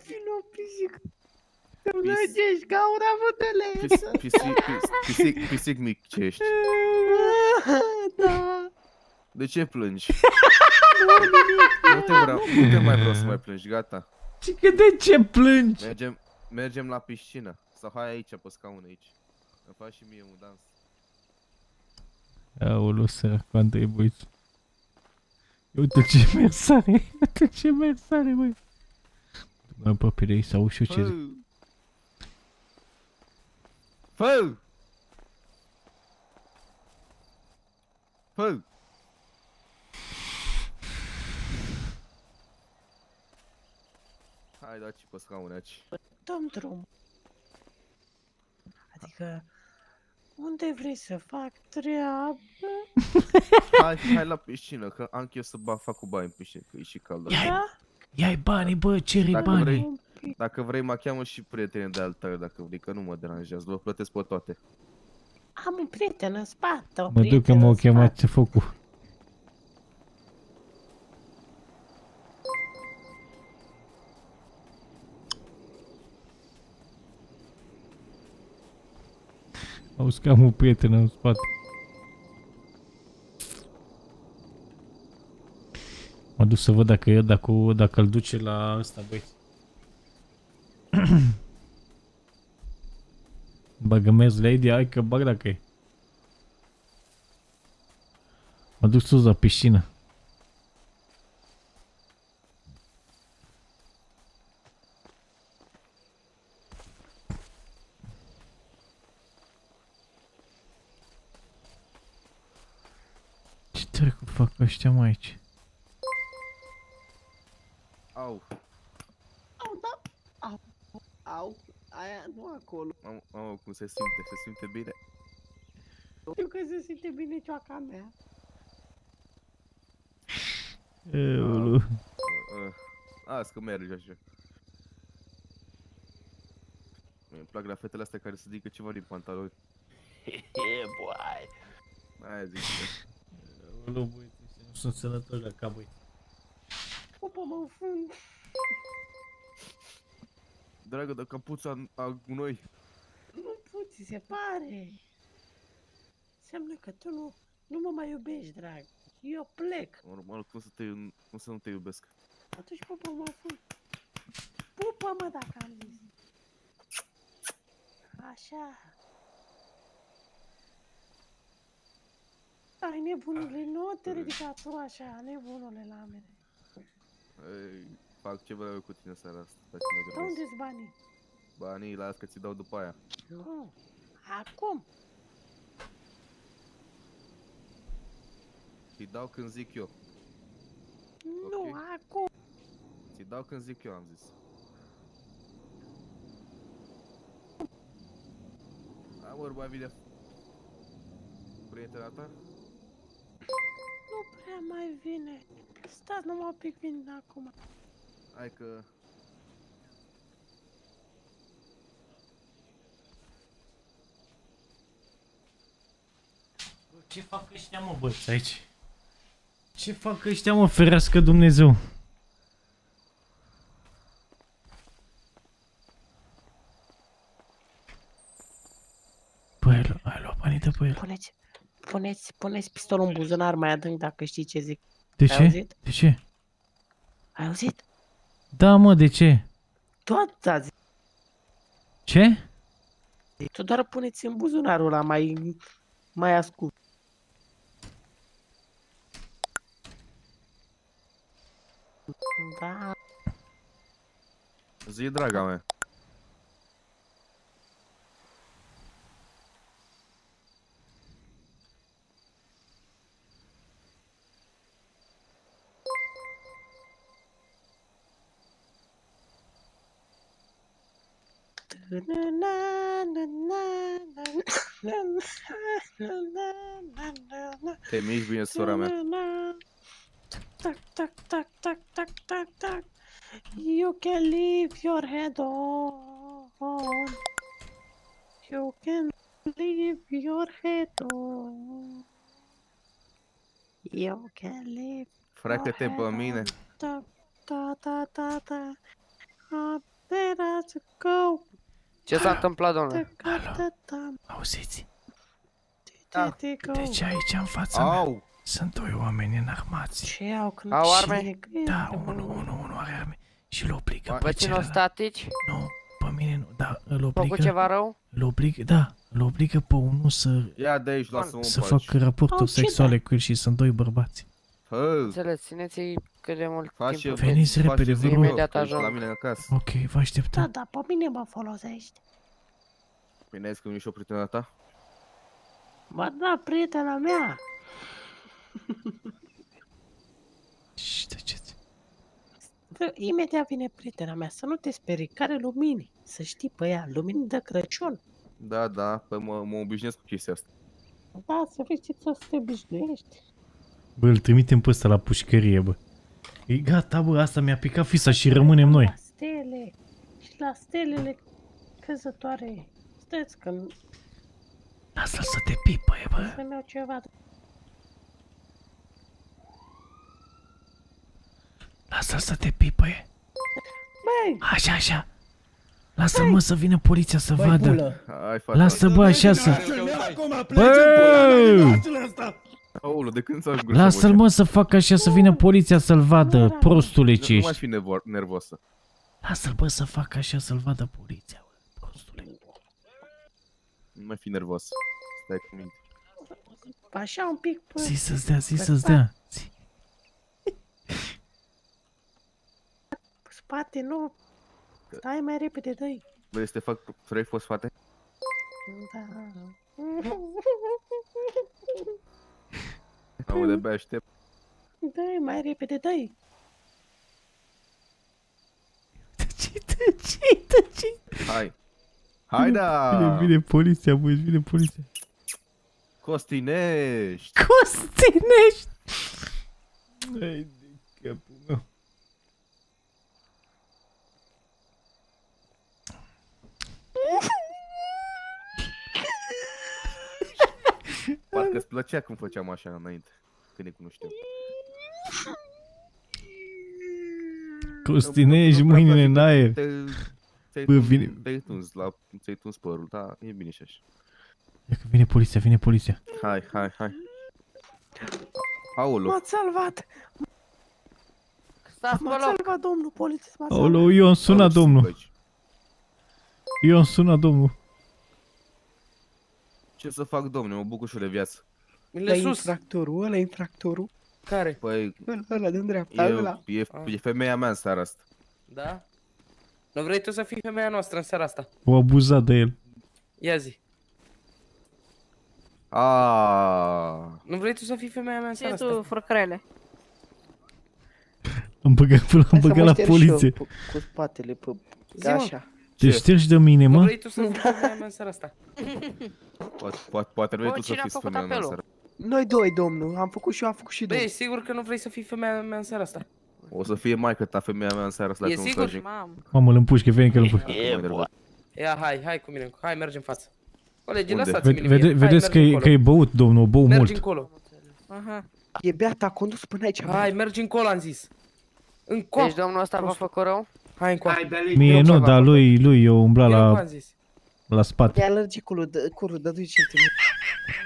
Vino pisic. Să mergești ca un avutăleță. Pis- Pisic, pis- pisic, pisic mic ce ești. Da. De ce plângi? Nu te vreau, nu te mai vreau să mai plângi, gata. Și că de ce plângi? Mergem, mergem la piscină. Sau hai aici, pe scaun aici. Îmi faci și mie un dans. Aoleu, săracu, Andrei Boițu. Ia Uite ce mers are, uite ce mers are, băi. Mă apropie de ei să auzi și eu ce zic. Fă! Fă! Hai dați pe scaun aici. Dăm drum. Adică, unde vrei să fac treabă? Hai, hai la piscină, că am chef să ba, fac cu bani în piscină, că e și cald. Ia-i, Da? Ia-i banii, bă, ceri Dacă banii. vrei. Dacă vrei, mă cheamă și prieteni de altă, dacă vrei, că nu mă deranjează, vă plătesc pe toate. Am un prieten în spate. o Mă duc că prietenă m-au în chemat spate. focul. Auzi că am un prieten în spate. Mă duc să văd dacă e, dacă, dacă îl duce la ăsta, băi. Bagă mers lady, hai că bag dacă e. Mă duc sus la piscină. Ce trecu fac ăștia mai aici? Au, Au, da. Au, au. Aia nu acolo. mamă, mamă, cum se simte, se simte bine. Știu că se simte bine cioaca mea. Eulu. Uh, Azi că merge așa. Mie îmi plac la fetele astea care se dică ceva din pantaloni. Yeah, boy. Aia zic. Eulu, băieți, ăștia nu sunt sănătoși la cap, băi. Pupă-mă în fund. Dragă, de capuța a gunoi. Nu pot, ți se pare. Înseamnă că tu nu, Nu mă mai iubești, drag. Eu plec. Normal, cum să, te, cum să nu te iubesc? Atunci pupă-mă, fă. Pupă-mă dacă am zis. Așa. Ai nebunule, nu te ridica tu așa, nebunule la mine. Ei, fac ce vreau eu cu tine seara asta, dacă mă De unde gândesc. s banii? Banii, las că ți dau după aia. Nu. Acum. Ți dau când zic eu. Nu, Ok. acum. Ți dau când zic eu, am zis. A, vorba vine prietena ta? Nu prea mai vine. Stați numai un pic, vin acum. Hai că... Ce fac ăștia, mă, băți, aici? Ce fac ăștia, mă, ferească Dumnezeu? Băi, ai lu- ai luat banii de pe el. Puneți, puneți, puneți pistolul în buzunar mai adânc dacă știi ce zic. De Ai ce? auzit? De ce? Ai auzit? Da, mă, de ce? Tu atât a zis. Ce? Tu doar puneți în buzunarul ăla mai, mai ascult. Da, Zi, draga mea. Tem Temiz vinhassorama. Tac, tac, tac, tac, tac, tac, tac. You can leave your head on. You can leave your head on. You can leave. Será que tem pra mim, né? Tá, tá, tá, tá, tá. Apenas go Ce s-a întâmplat, domnule? Da, da, da, da. Auziți? Da. Te go. Deci aici, în fața mea, Au! sunt doi oameni înarmați. Ce au când Au și arme? negri, Da, mă. unul, unul, unul are arme. Și îl obligă pe Vă țin celălalt. statici? Nu, pe mine nu, da, îl Făcut obligă, ceva rău? îl obligă, da, îl obligă pe unul să, Ia de aici, lasă-mă să în pace. facă raporturi Au, ce sexuale cu el și sunt doi bărbați. Fă, Înțeles, țineți-i cât de mult face timp. Veniți face repede, vă zi, rog. bă, Imediat că ești ajung. La mine acasă. Ok, vă așteptăm. Da, da, pe mine mă folosești. Bine, ai că nu și o prietenă ta? Bă, da, prietena mea. Și tăceți. Că Imediat vine prietena mea, să nu te sperii, care lumini, să știi pe ea, lumini de Crăciun. Da, da, păi mă, mă obișnuiesc cu chestia asta. Da, să vezi ce să te obișnuiești. Bă, îl trimitem pe ăsta la pușcărie, bă. E gata, bă, asta mi-a picat fisa și rămânem noi. La stele și la stelele căzătoare. Stați că nu Lasă-l să te pipăie, bă. să-mi iau ceva. Lasă-l să te pipăie. Băi, Așa, așa. Lasă-l, mă, să vină poliția să vadă. Hai, fata. Lasă, bă, așa să... Bă! Aolo, de când s-a gura Lasă-l, mă, să facă așa să vină poliția să-l vadă, prostule ce Nu mai ești. fi nevo- nervosă. Lasă-l, bă, să facă așa să-l vadă poliția, bă, prostule. Nu mai fi nervos. Stai cu minte. așa un pic pe Zi să-ți dea, zi să-ți dea. Zi. spate, nu. Stai mai repede, dă-i. Vrei să te fac trei fosfate? Da. Aude, bea aștept. Dă-i mai repede, dă-i. Ce, ce, ce? Hai. Hai da! Vine, vine poliția, bă, își vine poliția. Costinești! Costinești! Hai de capul meu. Parcă îți plăcea când făceam așa înainte. Când ne cunoșteam. Costinești mâinile în aer. Te- Ți-ai Bă, tuns- vine- Te-ai tuns, la, ți-ai tuns părul, da, e bine și așa. Ia că vine poliția, vine poliția. Hai, hai, hai. Aolo, M-ați salvat! Stați pe M-ați loc. salvat, domnul polițist, m-ați salvat! Aoleu, eu am sunat Aolo, domnul. aici. Eu am sunat domnul. Ce să fac, domne, mă bucur și de viață. Ăla Le e sus. infractorul, ăla e infractorul. Care? Păi, Ăla, ăla de dreapta, e, ăla. e, e femeia mea în seara asta. Da? Nu vrei tu să fii femeia noastră în seara asta? O abuzat de el. Ia zi. Aaaa. Nu vrei tu să fii femeia mea în Ce seara tu, asta? frăcrele? Am băgat, am Hai să băgat mă la șterg și eu poliție. Cu, cu spatele pe... Zi, mă. Așa. Te ștergi de mine, Nu mă? vrei tu să fii femeia mea în seara asta? Poate, poate, poate vrei Bă, tu să cine a fii făcut femeia mea în apelul? seara. Noi doi, domnul. Am făcut și eu, am făcut și Bă, domnul. ești sigur că nu vrei să fii femeia mea în seara asta? O să fie maică ta femeia mea în seara asta E dacă nu sigur? tragi Mamă. Mamă, îl împușcă, veni că îl împușcă. mai devreme. Ia, hai, hai cu mine, hai, mergem în față. Colegi, Unde? lăsați-mi Vede, mie. vede, Hai, vedeți că mergi e, încolo. că e băut, domnul, bău Mergi mult. încolo. Aha. E beat, a condus până aici. bă. Hai, mergi încolo, am zis. Înco. Deci domnul ăsta v-a făcut rău? Hai înco. Hai, Dali, Mie Eu nu, ceva dar făcut. lui, lui eu umbla La... la, am zis. la spate. Mi-a alergit curul, dă, curul, dă 2 centimetri.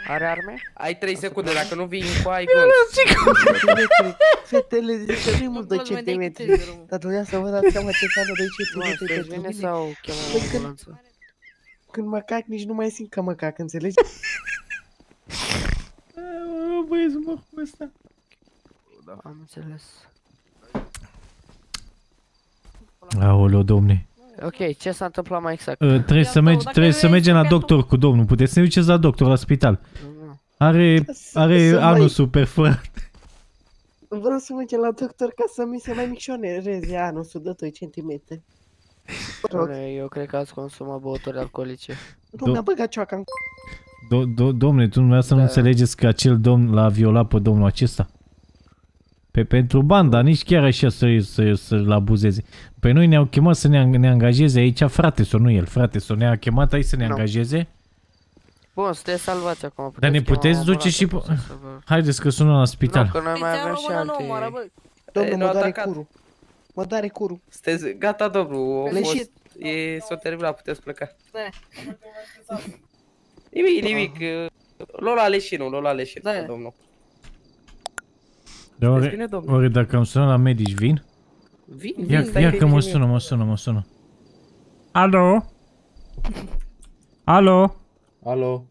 Are arme? Ai 3 secunde, dacă nu vii înco, ai glonț. Centimetri. Fetele zice că nu-i mult 2 Nu-l vedeai cu centimetri. taserul. Dar dorea să vă dați seama ce înseamnă 2 Nu, centimetri să-ți pentru vine mine. sau chemăm Păi o când- ambulanță? Când mă cac, nici nu mai simt că mă cac, înțelegi? Băieți, mă, cum ăsta? Am înțeles. Aoleu, domne. Ok, ce s-a întâmplat mai exact? Uh, trebuie să, mergi, dacă trebuie să vrei mergem la să fii doctor cu domnul. Puteți să ne duceți la doctor, la spital. Nu. Are, Să- are să mai- anusul perforat. Vreau să mergem la doctor ca să mi se mai micșonereze anul, să dă 2 centimetri. Rog, Doamne, eu cred că ați consumat băuturi alcoolice. nu mi-a băgat cioaca în Do, do, domne, tu nu să nu Da. înțelegeți că acel domn l-a violat pe domnul acesta? Pe, pentru bani, dar nici chiar așa să, să, să-l abuzeze. Pe noi ne-au chemat să ne, ne angajeze aici frate sau nu el, frate sau ne-a chemat aici să ne Nu. angajeze. Bun, sunteți salvați acum. Dar ne chema puteți o duce și ambulanță, pe- puteți să vă- Haideți că sună la spital. Nu, că noi mai Poliția avem și română nu omoară, alte... bă. Domnul, Ei, mă n-au doare atacat. curul. Mă doare curul. Sunteți gata, domnul. A Leșit. fost, e, s-a terminat, puteți pleca. Da. Nimic, nimic. Lola leșinul, Lola leșinul, Da. domnul. Dar Sunteți oare, bine, domnul? oare dacă am sunat la medici, vin? Vin, Ia, vin, stai ia că mă liniștit. sună, mă sună, mă sună. Alo? Alo? Alo?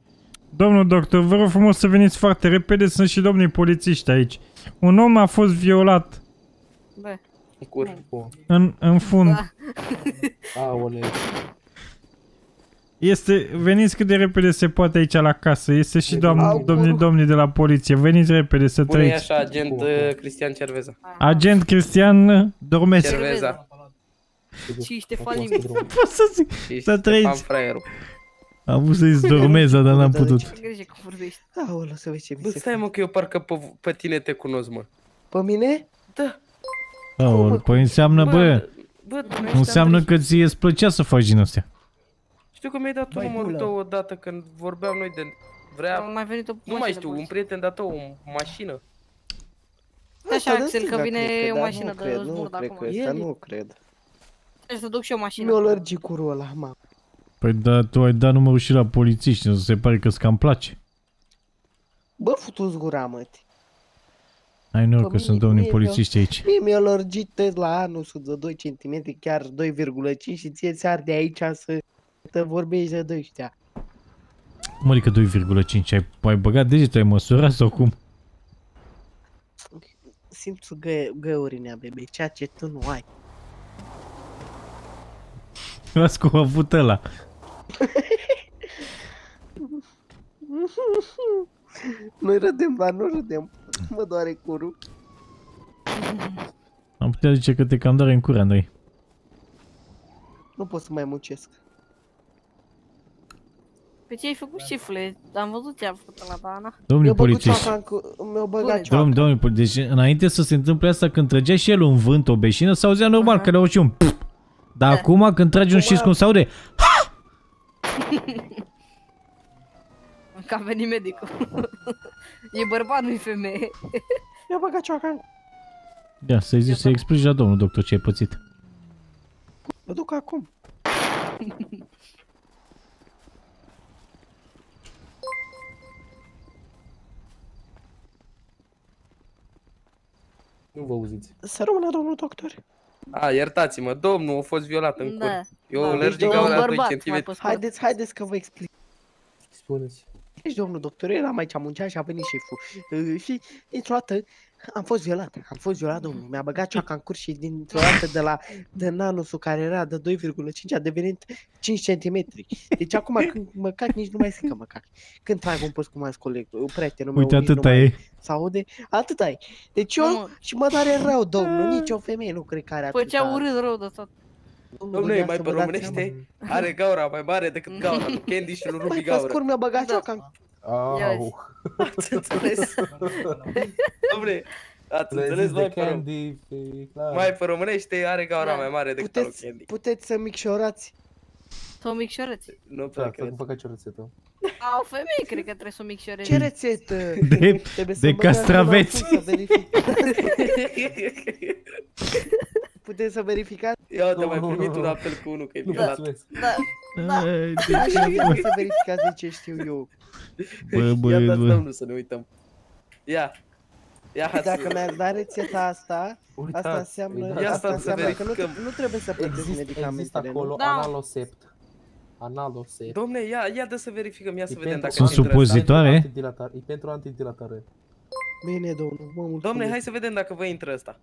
Domnul doctor, vă rog frumos să veniți foarte repede, sunt și domnii polițiști aici. Un om a fost violat Bă. Cur. în, în fund. Da. Aole. Este, veniți cât de repede se poate aici la casă. Este și doamn, Au, domnii, curul. domnii de la poliție. Veniți repede să Bună e trăiți. așa, agent uh, Cristian Cerveza. Agent Cristian Dormescu. Cerveza. Și Ștefan Limiț. Pot să zic. Și Să Ștefan trăiți. Fraierul. Am vrut să-i dormeza, dar n-am Da, putut. ce- Grijă că vorbești. Aoleu, să vezi ce Bă, mi se stai mă că eu parcă pe, pe tine te cunosc, mă. Pe mine? Da. Aol, păi înseamnă, bă, bă, tu nu ești înseamnă Andrei. că ție îți plăcea să faci din astea. Știu că mi-ai dat tu numărul tău odată când vorbeam noi de... Vrea... Am mai venit o Nu mai știu, un prieten dat tău, o mașină. Așa, Asta, da, Axel, că sigur, vine cred o da, mașină nu de cred, Nu zbur de cred acum. că ăsta, El e- nu cred. Trebuie să duc și o mașină. Mi-a alergit curul ăla, mă. Păi da, tu ai dat numărul și la polițiști, nu se pare că îți cam place. Bă, futu-ți gura, măti. Ai noroc Pe că sunt mine- domnii mie polițiști aici. Mie mi-a alergit la anul de 2 cm, chiar 2,5 și ție ți arde aici să te vorbești de ăștia. Cum adică 2,5? Ai, ai băgat degetul, ai măsurat sau cum? Simțul gă, găurinea, bebe, ceea ce tu nu ai. Las cum a avut ăla. Noi râdem, dar nu râdem. Mă doare curul. Am putea zice că te cam doare în cur, Andrei. Nu pot să mai muncesc. Pe ce ai făcut șifle? Am văzut ce a făcut la Dana. Domnii Mi-a băgut polițiști. cioaca în cu... Mi-a băgat Bune. cioaca. Domn, domnul, pol- deci înainte să se întâmple asta, când trăgea și el un vânt, o beșină, s-auzea normal, Aha. că le-au și un pf. Dar Da. acum, când tragi un Acum- șis cum se aude, Că a venit medicul. e bărbat, nu-i femeie. Mi-a băgat cioaca în ia, să-i zici, să-i explici la domnul doctor ce ai pățit. Mă duc acum. Nu vă auziți. Să rămână domnul doctor. A, iertați-mă, domnul a fost violat în Da. cur. Eu Da, lărgi deci gaura un 2 bărbat, cm. mai pe scurt. Haideți, haideți că vă explic. Spuneți. Deci, domnul doctor, eram aici, muncea și a venit șeful. Uh, Și dintr-o dată am fost violat. Am fost violat, domnul. Mi-a băgat cioaca în cur și dintr-o dată de la de nanosul care era de 2,5 a devenit 5 cm. Deci acum când mă cac, nici nu mai zic că mă cac. Când trag un post cu mai coleg, prietenul meu, Uite, nici nu atâta mai e. Se aude? Atâta e. Deci eu, Mamă. și mă doare rău, domnul, nici o femeie nu cred că are atâta. Făcea urât rău de tot. Domnule, ia mai să pe vă dați românește are gaura mai mare decât gaura lui Candy și lui Mai Ruby pe gaura. scurt mi-a băgat Da. cioaca în Au. Ați înțeles? Domnule, ați înțeles Plăziți de mai pe, rom- candy, fi clar. mai pe românește are gaura Da. mai mare decât a lui Puteți, Candy. puteți să micșorați. Sau micșoreți. Nu Da, prea fă, cred. fă ca ce rețetă. A, o femeie cred că trebuie să o micșorezi. Ce rețetă? De- Trebuie să de băgați castraveți. în apus Să verific. Puteți să verificați? Ia uite, Nu, mai nu, primit nu, un nu. apel cu unul că e Nu violat. mulțumesc. Da. Ai, de Așa, ce, trebuie să verificați de ce știu eu. Bă, Ia bă, dați bă. domnul să ne uităm. Ia. Ia, hai Dacă să... mi-ați dat rețeta asta, asta Uitați, înseamnă, uitați. Ia asta stați să înseamnă că nu, verificăm. nu trebuie să plătesc Există, există medicamentele, acolo nu? Da. analosept. Analosept. Domne, ia, ia dă să verificăm, ia să E vedem pentru- dacă Sunt intră ăsta. supozitoare? pentru antidilatare- E pentru antidilatare. Bine, domnul, mă mulțumesc. Domne, hai să vedem dacă vă intră ăsta.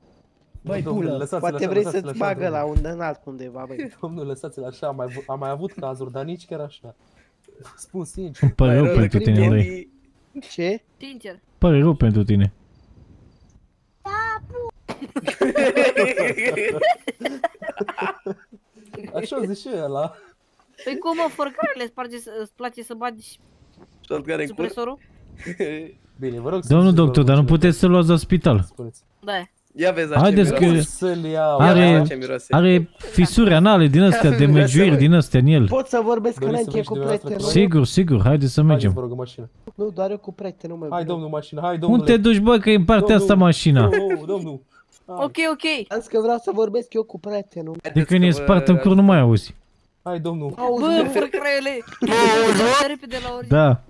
Băi, Domnule, bulă, lăsați-l poate așa, vrei lăsați-l să-ți așa, bagă la domnule. unde în altundeva, băi. Domnule, lăsați-l așa, am mai, avu- am mai avut cazuri, dar nici chiar așa. Spun sincer. Pare Mai rău rău pentru decât tine, Andrei. Candy. Ce? Sincer. Pare rău pentru tine. Așa zice și ăla. Păi cum mă, forcarele, îți, place, să- îți place să bagi Shotgun în cur. supresorul? Bine, vă rog să Domnul ziceți, doctor, vă dar rog, nu ce puteți să luați la spital. Spuneți. Da. Ia vezi la Haideți ce că- miroase. Să-l iau. Are- Ia vezi la ce miroase. Are fisuri anale din astea, de megiuiri din astea în el. Pot să vorbesc Doriți să înainte mergi cu dumneavoastră prietenul? cu Sigur, sigur, haideți să Haideți, mergem. vă rog, în mașină. Nu, doar eu cu prietenul meu. Hai, bine. domnul, mașină, hai, domnule. Unde te duci, bă, că e în partea asta Domnul. mașina? Domnul, domnul. Hai, Ok, ok. Azi că vreau să vorbesc eu cu prietenul. De Haideți când că e vă- spart în cur, nu mai auzi. hai, domnul. Auzi, Bă, bă, forcarele! repede la ori. Da.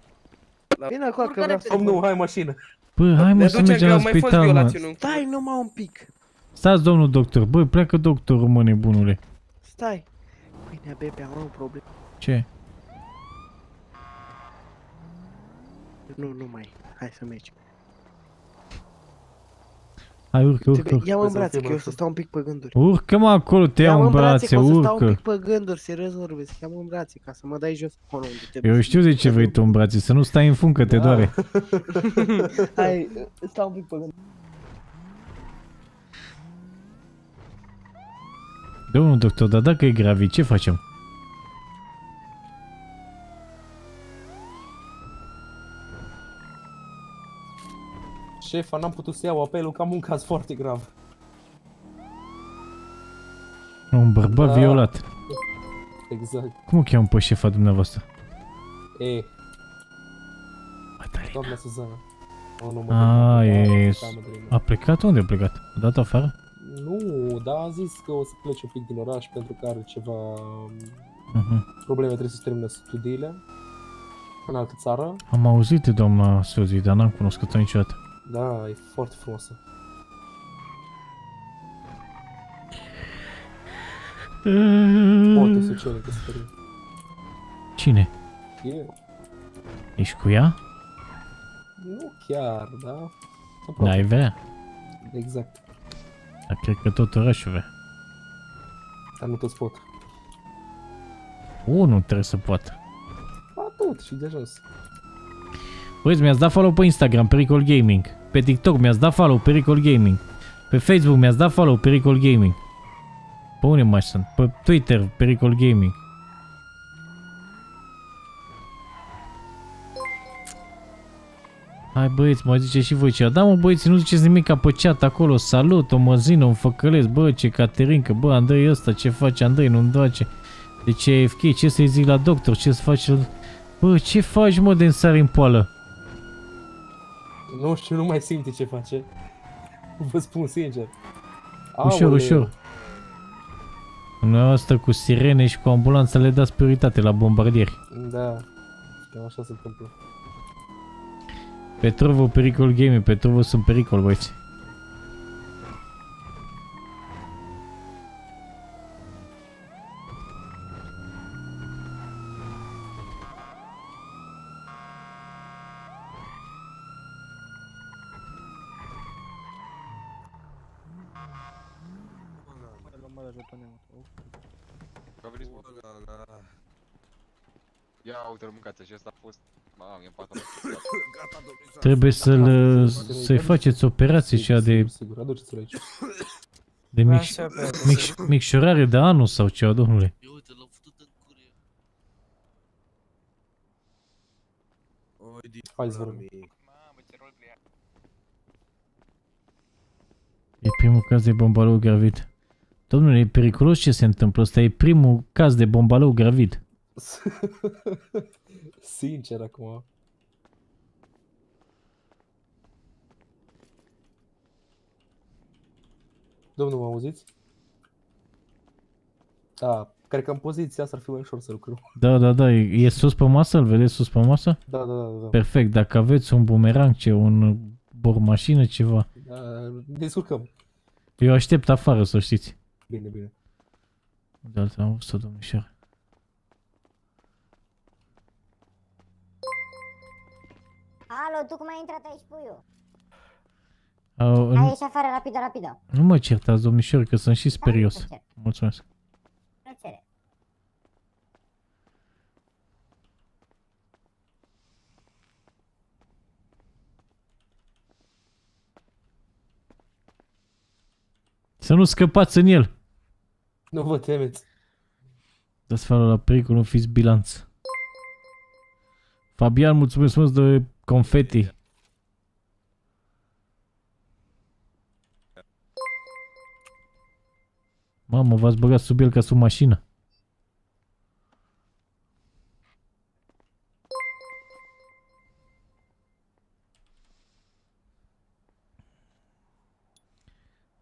vine acolo că vreau să Domnul, hai, mașină. Bă, hai mă Ne să ducem mergem că la au mai fost spital, mă. violați în un Stai numai un pic. Stați, domnul doctor. Bă, pleacă doctorul, mă, nebunule. Stai. Bine, bebe, am o problemă. Ce? Nu, nu mai. Hai să mergem. Hai, urcă, urcă, Trebuie- urcă. Ia-mă în Să brațe, fie că eu mai să stau un pic pe gânduri. Urcă-mă acolo, te iau Ia-mă în brațe, că o să stau un urcă. pic pe gânduri, să rezolve. Ia-mă în brațe ca să mă dai jos acolo unde trebuie. Eu știu de ce vrei tu în brațe, să nu stai în fund că te Da. doare. Hai, stau un pic pe gânduri. Domnul doctor, dar dacă e gravid, ce facem? Șefa, n-am putut să iau apelul că am un caz foarte grav. Un bărbat Da. violat. Exact. Cum o cheamă pe șefa dumneavoastră? E, Madalina. doamna Suzana. O, nu, mă A, gândeam, e... da, Madalina. A plecat? Unde a plecat? A dat afară? Nu, dar a zis că o să plece un pic din oraș pentru că are ceva Mhm. probleme, trebuie să-și termine studiile în altă țară. Am auzit de doamna Suzy, dar n-am cunoscut-o niciodată. Da, e foarte frumoasă. Poate să cere căsătorie. Cine? Eu? Ești cu ea? Nu chiar, da? N-ai vrea. Exact. Dar cred că tot orașul vrea. Dar nu toți pot. Unul trebuie să poată. Ba tot și de jos. Băieți, mi-ați dat follow pe Instagram, Pericol Gaming. Pe TikTok mi-ați dat follow, Pericol Gaming. Pe Facebook mi-ați dat follow, Pericol Gaming. Pe unde mai sunt? Pe Twitter, Pericol Gaming. Hai băieți, mai zice și voi ceva. Da mă băieți, nu ziceți nimic ca pe chat acolo. Salut, o măzină, un făcălesc. Bă, ce Caterinca, bă, Andrei ăsta, ce face Andrei, nu-mi face. De ce e FK, ce să-i zic la doctor, ce să faci la... Bă, ce faci mă de însari în poală? Nu știu, nu mai simte ce face. Vă spun sincer. Ușor, Aoleu. ușor. Dumneavoastră cu sirene și cu ambulanța le dați prioritate la bombardieri. Da, cam așa se întâmplă. Petrovo, pericol gaming, Petrovo sunt pericol, băieți. Că vrei să Ia uite-l mâncați și ăsta a fost... Mamă, e în pata Gata, domnule. Trebuie să-l, să-i faceți operație și de, Sigur, aduceți-l aici. de mix, mix, micșorare de anul sau ceva, domnule. Hai să vorbim. E primul caz de bombalou gravid. Domnule, e periculos ce se întâmplă. Ăsta e primul caz de bombalou gravid. Sincer acum. Domnul, mă auziți? Da, cred că în poziția asta ar fi mai ușor să lucrăm. Da, da, da, e, e sus pe masă? Îl vedeți sus pe masă? Da, da, da, da. Perfect, dacă aveți un bumerang, ce, un bormașină, ceva. Da, ne descurcăm. Eu aștept afară, să știți. Bine, bine. De altă am văzut-o, domnișoară. Alo, tu cum ai intrat aici, puiu? Au, Hai, nu, ieși afară, rapido, rapido. nu mă certați, domnișoară, că sunt și sperios. te cert. Mulțumesc. Plăcere. Să nu scăpați în el. Nu vă temeți. Dați fală la pericol, nu fiți bilanț. Fabian, mulțumesc mult de confeti. Mamă, v-ați băgat sub el ca sub mașină.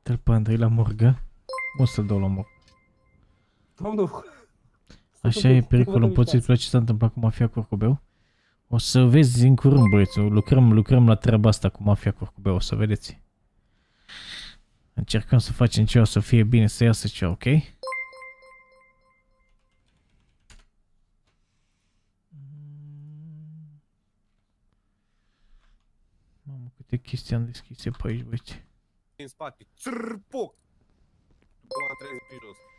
Dă-l pe Andrei la morgă. O să-l dau la morgă. Domnul, Așa e pericolul, poți explica ce s-a întâmplat cu mafia Curcubeu? O să vezi în curând, băieți, lucrăm, lucrăm la treaba asta cu mafia Curcubeu, o să vedeți. Încercăm să facem ceva să fie bine, să iasă ceva, ok? Mamă, câte chestii am deschise pe aici, băieți. În spate. Țrrpoc! După m-am trezit pe jos.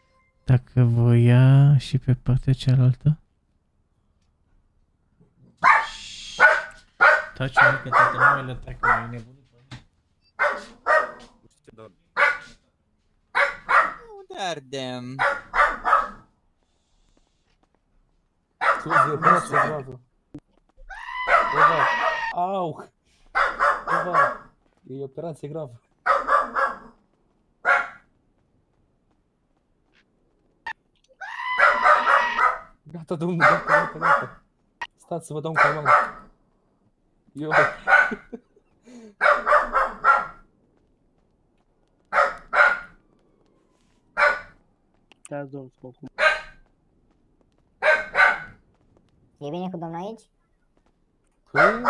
Dacă voia și pe partea cealaltă. Taci un mică, tată, nu mai lăta că mai nebunit. Unde ardem? Scuze, operație gravă. Eva, au! Eva, e operație gravă. Gata, domnul, gata, gata, gata. Stați să vă dau un comand. Eu... Da, domnul, mă cum. E bine cu domnul aici? Păi,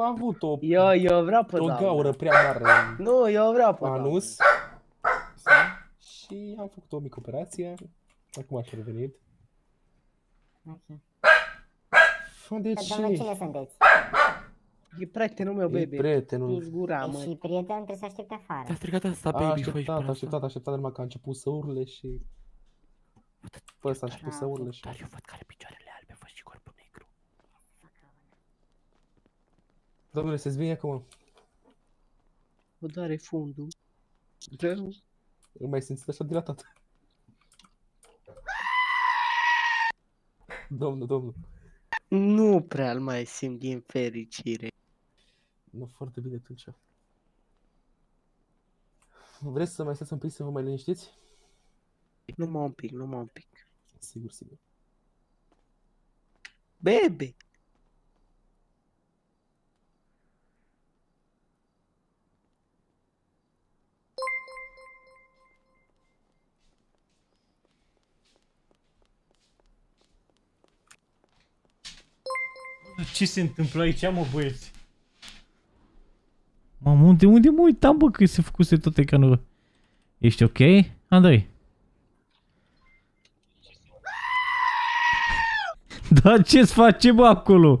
a avut o... Eu, eu vreau pe O doamnă. gaură prea mare în Nu, eu vreau pe anus. Și am făcut o mică operație. Acum aș revenit. Ok. Deci, Domnul, cine sunteți? E prietenul meu, E baby. prietenul. Tu-ți gura, mă. Și prieten trebuie să aștepte afară. Te-a strigat asta, A baby, fă așteptat, a așteptat, a așteptat numai că a început să urle și... Păi ăsta a început să urle și... Dar eu văd care picioarele albe, văd și corpul negru. Domnule, se-ți bine acum? Mă doare fundul. Rău. Îl mai simțit așa dilatat. Domnul, domnul. Nu prea îl mai simt din fericire. Nu, foarte bine atunci. Vreți să mai stați un pic să vă mai liniștiți? Numai un pic, numai un pic. Sigur, sigur. Bebe! Ce se întâmplă aici, mă, băieți? Mamă, unde, unde mă uitam, bă, că se făcuse tot ecranul? Ești ok, Andrei? Da, ce-ți face, bă, acolo?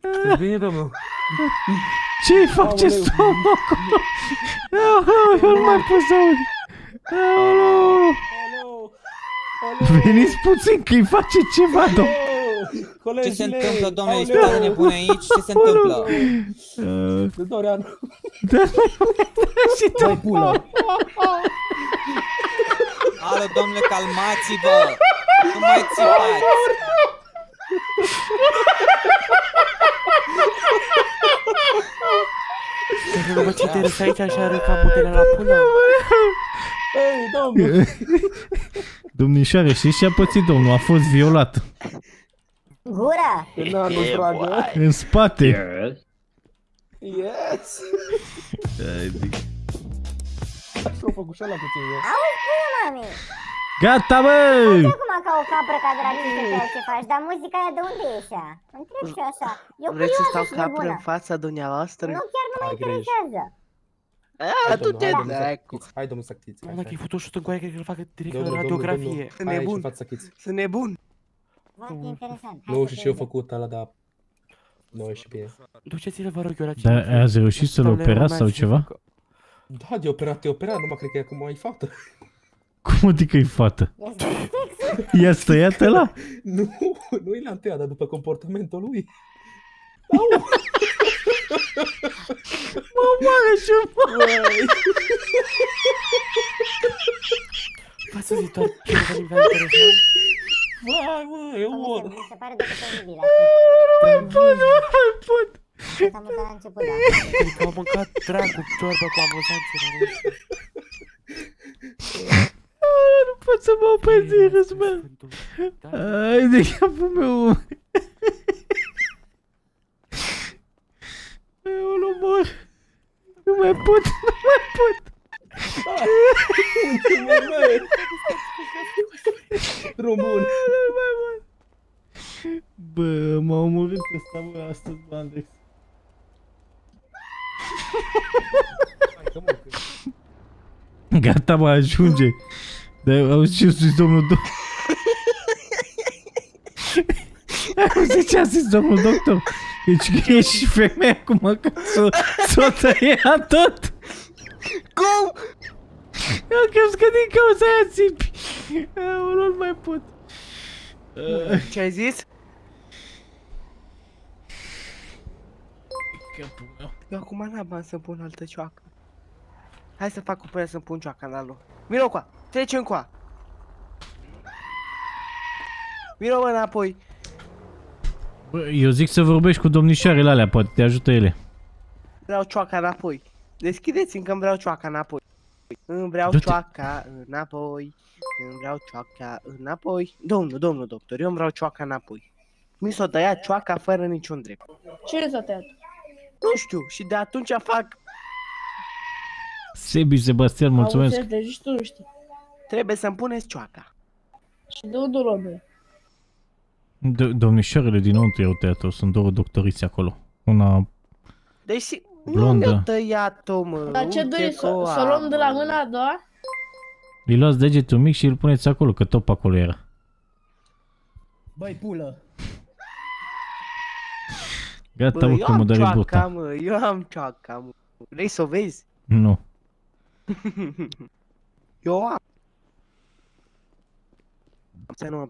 Sunteți bine, domnul? Ce face somnul acolo? Aoleu, Eu nu mai pot să aud. Aoleu. Veniți puțin că îi face ceva, domn. Ce se întâmplă, domnule? Ești tare nebun aici? Ce se întâmplă? Uh, Dorean. Da, și tu. Mai pulă. Alo, domnule, calmați-vă! Nu mai țipați! Nu mă ce te râs aici așa râd ca mutele la pulă. Ei, domnule. Domnișoare, știți ce a pățit domnul? A fost violat. Gura! Na, nu dragă. În spate. Yes. Așa-o făcut și ăla puțin, eu. Auzi, până, mami! Gata, bă! Acum ca o capră ca dracu să ceea ce faci, dar muzica aia de unde e așa? Întreb și eu așa. Eu Vreți să curioasă stau și capră nebună. în fața dumneavoastră? Nu, chiar nu mă Ai grijă. interesează. A, tu te Hai, domnul, hai, dracu. domnul, Hai, domnul Sactiț. Mă, dacă-i făcut șut în coaie, cred că îl facă direct Domnul, la domnul, radiografie. domnul. Sunt Hai aici, nebun. în fața Sactiț. Sunt nebun. Foarte interesant. Hai Nu, să și și eu vedem. făcut ala, dar... Nu a ieșit bine. Duceți-l, vă rog, eu la Dar ați reușit să-l Doamne, operați sau urmați să ceva? facă. Da, de operat, e operat, numai cred că e acum ai fată. Cum adică e fată? Este sex. Ia stăiat ăla? Nu, nu e la întâia, dar după comportamentul lui. Mă moare ce V-ați auzit doar ceva din vea interesant? Vai, mă, eu mor. Mi se pare de posibil. Nu pot, nu mai pot. Asta mă la început, da. Cred că au mâncat dracu ciorbă cu amuzanțe la râs. Ah, Nu pot să mă opresc din râs, bă. Ai de capul meu. Eu nu mor. Nu mai pot, nu mai pot. Român. Nu mai pot. Bă, m-a omorât ăsta, bă, astăzi, bă, Andrex. Gata, mă, ajunge. Dar auzi ce a zis domnul doctor? Auzi ce a zis domnul doctor? Deci că e și femeie acum că s-o, s-o tăia tot. Cum? Eu crezi că din cauza aia țipi. Eu nu mai pot. Ce ai zis? Capul meu. Eu acum n-am bani să pun altă cioacă. Hai să fac cu până să-mi pun cioaca în alu. Vino cu Trece încoa. Vino mă înapoi. Bă, eu zic să vorbești cu domnișoarele alea, poate te ajută ele. Vreau cioaca înapoi. Deschideți-mi că îmi vreau cioaca înapoi. Îmi vreau Du-te. cioaca înapoi. Îmi vreau cioaca înapoi. Domnul, domnul doctor, eu îmi vreau cioaca înapoi. Mi s-o tăiat cioaca fără niciun drept. Cine s-a tăiat? Nu știu, și de atunci fac... Sebi Sebastian, mulțumesc. Auzi, deci tu nu știi. Trebuie să-mi puneți cioaca. Și de unde luăm Do- domnișoarele dinăuntru i-au tăiat-o, sunt două doctorițe acolo. Una Deci nu Blondă. mi-a tăiat-o, mă. Dar ce Uite doriți, că să, o să am, luăm de la mă. mâna a doua? îi luați degetul mic și îl puneți acolo, că tot pe acolo era. Băi, pulă. Gata, Bă, mă, eu că mă am dare cioaca, bota. mă, eu am cioaca, mă. Vrei să o vezi? Nu. eu am. Să nu am.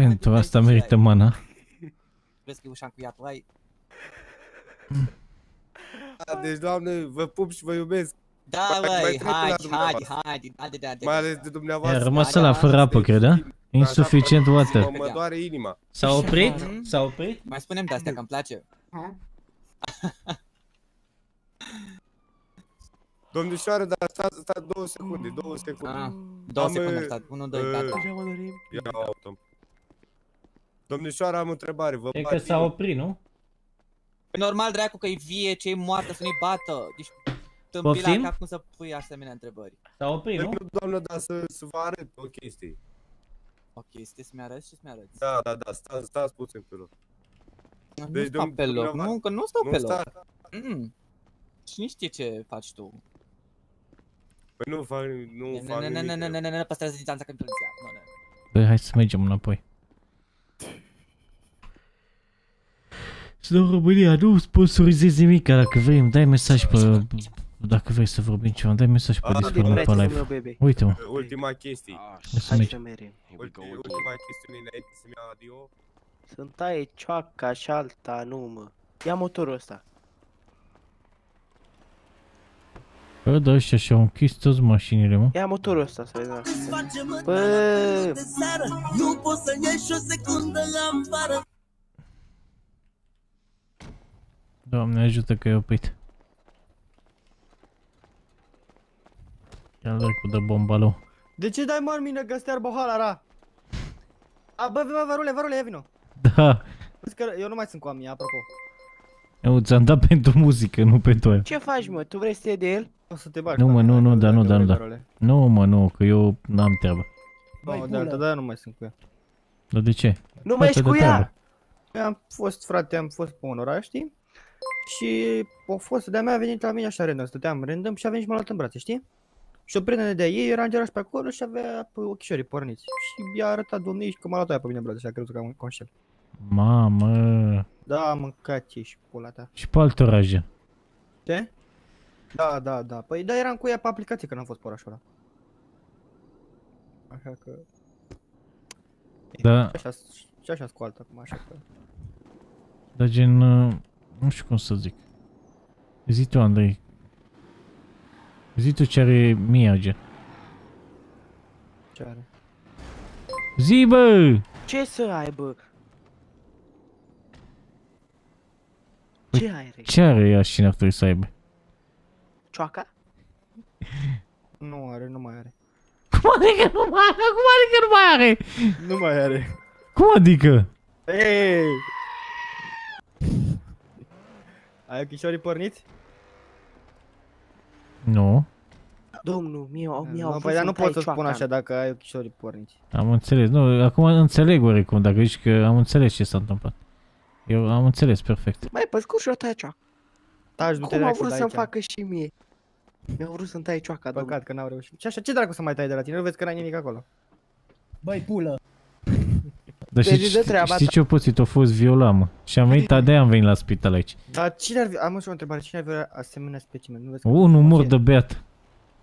Pentru asta merită mana. Vezi că e ușa încuiată, ai? Deci, doamne, vă pup și vă iubesc. Da, Mai- mai băi, trec până la hai, hai, dumneavoastră. hai, haide, da, Mai ales de dumneavoastră. I-a rămas la fără apă, cred, da? Insuficient water. Mă, mă doare inima. S-a oprit? S-a oprit? Mai spunem de astea că îmi place. Domnișoară, dar stați sta două secunde, două secunde. Ah, două Am, secunde am uh, stat. Unu, doi, uh, gata. Ia auto. Domnișoară, am o întrebare. Vă E bat că s-a inima? oprit, nu? Păi normal, dracu, că e vie, ce e moartă, să nu-i bată. Deci, tâmpila Poftim? ca cum să pui asemenea întrebări. S-a oprit, Păi nu? nu, doamnă, dar să, să vă arăt o chestie. Ok, stai să-mi arăți și să-mi arăți. Da, da, da, stați, stați puțin pe loc. Nu Deci, stau domn- pe loc, dumneavoastră- nu, că nu stau Nu pe loc. sta- Mm. Și nici știe ce faci tu. Păi nu fac, nu Ne, fac ne, ne, ne, nimic. ne, ne, ne, ne, păstrează distanța că nu Nu, ne. Băi, Păi, hai să mergem înapoi. Slow România, nu sponsorizezi nimic, dacă vrei îmi dai mesaj pe... Dacă vrei să vorbim ceva, îmi dai mesaj pe Ah, Discord, nu pe frate, live. meu bebe. Uite mă, Ultima chestie. hai să Hai mergi. să mergem. Ulti- Ultima chestiune înainte să-mi iau adio. Să-mi taie cioaca și alta, nu mă. Ia motorul ăsta. Bă, da, ăștia și-au închis toți mașinile, mă. Ia motorul ăsta să vedem. Bă, Nu poți să ieși o secundă afară Doamne ajută că e oprit. Ia dai cu de bombalou. De ce dai mă în mine că stea bohala ra? A, bă, bă, vărule, vărule, ia vino. Da, Vezi că eu nu mai sunt cu amii, apropo. eu ți-am dat pentru muzică, nu pentru aia. ce faci mă? Tu vrei să te iei de el? O să te bagi. Nu mă, nu, nu, da, nu, da, nu, da. Vărule. Nu mă, nu, că eu n-am treabă. Nu, de altă dată nu mai sunt cu ea. Dar de ce? Nu mai ești Fată cu de ea? treabă. Eu am fost, frate, am fost pe un oraș, știi? Și a fost, de-a mea a venit la mine așa random, stăteam random și a venit și m-a luat în brațe, știi? Și o prietenă de-a ei era în geraș pe acolo și avea pe ochișorii porniți. Și i-a arătat domnii că m-a luat aia pe mine în brațe și a crezut că am un conșel. Mamă. Da, am mâncat ce și pula ta. Și pe alt oraș, gen. Ce? Da, da, da. Păi da, eram cu ea pe aplicație când am fost pe orașul ăla. Așa că... Da, Și așa, și așa cu alta acum, așa că... dar gen, uh, nu știu cum să zic. Zi tu, Andrei. Zi tu ce are Mia, gen. Ce are? Zi, bă! Ce să aibă? Păi, Ce ai, re? Ce are ea și n-ar trebui să aibă? Cioaca? Nu are, nu mai are. Cum adică nu mai are? Cum adică nu mai are? Nu mai are. Cum adică? Ei! Ai ochișorii porniți? Nu. Domnul, mie, au, mie au Nu, vrut păi dar nu să-mi pot taie să spun cioaca. așa dacă ai ochișorii porniți. Am înțeles. Nu, acum înțeleg oricum. Dacă zici că am înțeles ce s-a întâmplat. Eu am înțeles perfect. Mai pe scurt și o taie cioaca. Taci, du-te Cum au dracu vrut de să-mi aici. facă și mie? Mi-au vrut să-mi taie cioaca, domnul. Păcat că n-au reușit. Și așa, ce dracu să mai tai de la tine? Nu vezi că n-ai nimic acolo. Băi, pulă Dar Deci știi, de treaba știi ta. ce-a pățit? A fost viola, mă. Și am venit, de am venit la spital aici. Dar cine ar fi... Am și o întrebare. Cine ar vrea asemenea specimen? Nu vezi că... Unul mor de beat.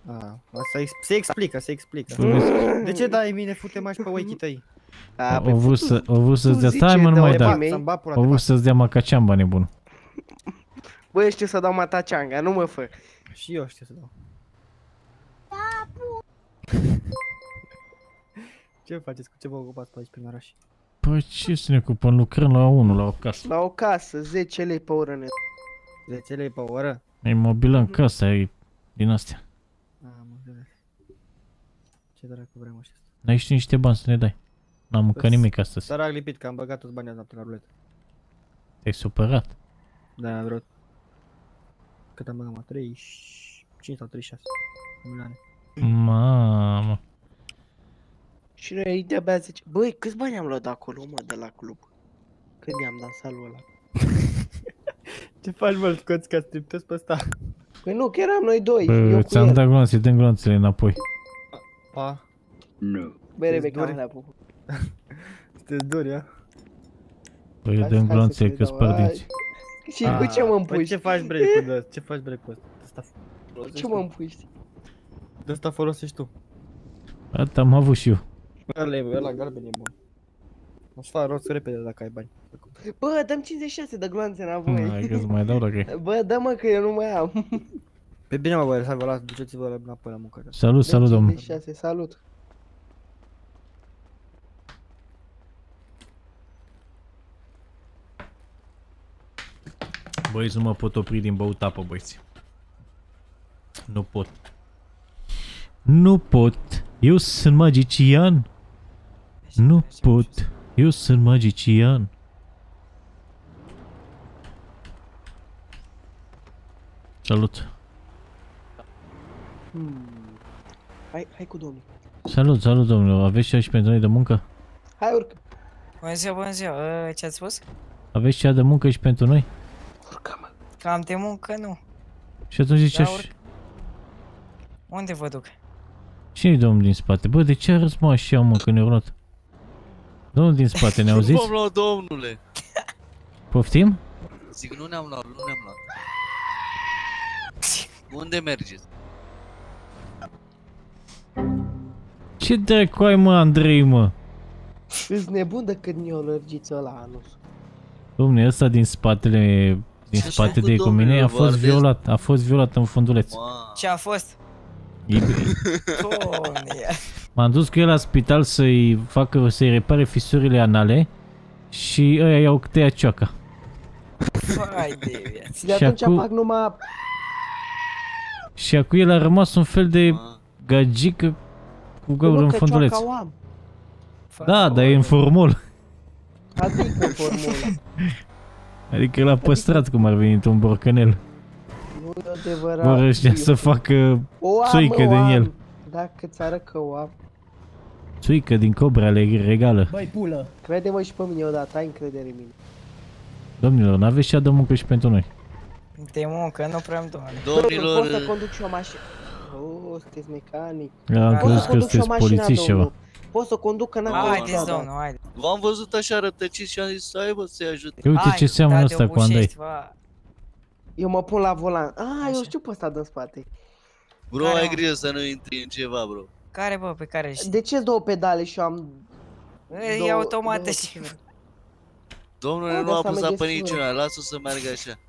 Ah, asta ex- se explică, se explică. Tu vezi? De ce dai mine fute mai și pe oichii tăi? A, Au vrut să, au vrut să-ți dea... zice, Stai, mă, nu dă-o mai pe da. mei. Să-mi bat pula, Au te vrut bat. să-ți dea macaceamba nebun. Băi, știu să dau mataceanga, nu mă fă. Și eu știu să dau. Ce faceți? Cu ce vă ocupați pe aici prin oraș? Păi ce să ne ocupăm? Lucrăm la unul, la o casă. La o casă, 10 lei pe oră ne... 10 lei pe oră? E mobilă în casă, e din astea. Am înțeles. Ce dracu vrem așa? N-ai și niște bani să ne dai. N-am mâncat nimic astăzi. Sărac lipit că am băgat toți banii azi noapte la ruletă. Te-ai supărat. Da, vreo... Cât am băgat, mă? 35 sau 36 milioane. Mamă. Și noi aici de-abia zice, băi, câți bani am luat de acolo, mă, de la club? Când i-am dat salul ăla? Ce faci, mă, scoți ca striptease pe ăsta? Păi nu, că eram noi doi, Bă, eu cu ți-am el. dat gloanțe, dăm gloanțele înapoi. Pa. Nu Băi, Rebecca, dori? mă la pupu. Sunteți duri, a? Băi, Hai- dăm hai să gloanțe te că dau, spăr hai. dinți. Și cu ce mă Păi împuși? ce faci break-ul de Ce faci break-ul ăsta? Asta Cu ce mă împuși? De asta folosești tu. Atât am avut și eu. Ăla e, ăla galben e bun. O-ți fac rost repede dacă ai bani. Bă, dăm 56 de gloanțe înapoi. Hai că-ți mai dau dacă e. Bă, dă-mă că eu nu mai am. Pe bine mă băi, să vă las, duceți-vă la- înapoi la muncă. Salut, salut, domnul. 56, salut. Băieți, nu mă pot opri din băut apă, băieți. Nu pot. Nu pot. Eu sunt magician. Nu pot. Eu sunt magician. Salut. Hmm. Hai, hai cu domnul. Salut, salut, domnule. Aveți ceva și pentru noi de muncă? Hai urcă. Bună ziua, bună ziua. Uh, ce ați spus? Aveți ceva de muncă și pentru noi? Cam de muncă, nu. Și atunci Da, ziceați... urc. Unde vă duc? Cine-i domnul din spate? Bă, de ce arăți mă așa, mă, că ne-au luat? Domnul din spate, ne auziți? V-am luat, domnule. Poftim? Zic, nu ne-am luat, nu ne-am luat. Unde mergeți? Ce dracu ai mă, Andrei mă? Îți nebun de când mi-o lărgiți ăla anus. Domne, ăsta din spatele, din Ce-a spate făcut, de cu mine domnule, a vă fost ardesc? violat, a fost violat în funduleț. Ce a fost? E- Doamne, M-am dus cu el la spital să-i facă, să-i repare fisurile anale și ăia i-au tăiat cioaca. vai de viață. De Și atunci acum- fac numai... Și acum el a rămas un fel de gagică cu gaură Mă, în că funduleț. cioaca o am. Da, dar e în formol. Adică formula. Adică l-a păstrat cum ar veni un borcanel. Nu e adevărat. Vor ăștia să facă O am, țuică mă, o din am. el. Dacă ți arăt că o am. Țuică din cobra le regală. Băi, pulă. Crede-mă și pe mine odată, ai încredere în mine. Domnilor, n-aveți și de muncă și pentru noi. De muncă, nu prea doamne. Domnilor, Pot să conduc și o mașină. Oh, sunteți mecanic. Am Pot crezut să că conduc și o sunteți mașină, polițist domnul. ceva. Pot să conduc că n-am Haideți, conductat, domnul, da. haide. v-am văzut așa rătăciți și am zis, hai bă, să-i ajut. Uite ce seamănă ăsta cu Andrei. Eu mă pun la volan. Ah, eu știu pe ăsta din spate. Bro, Care, ai mă? grijă să nu intri în ceva, bro. Care, bă, pe care știi? De ce două pedale și eu am... E două- automată două- și... Domnule, Da, nu de asta apăsa merge pe singur. niciuna, lasă-o să meargă așa.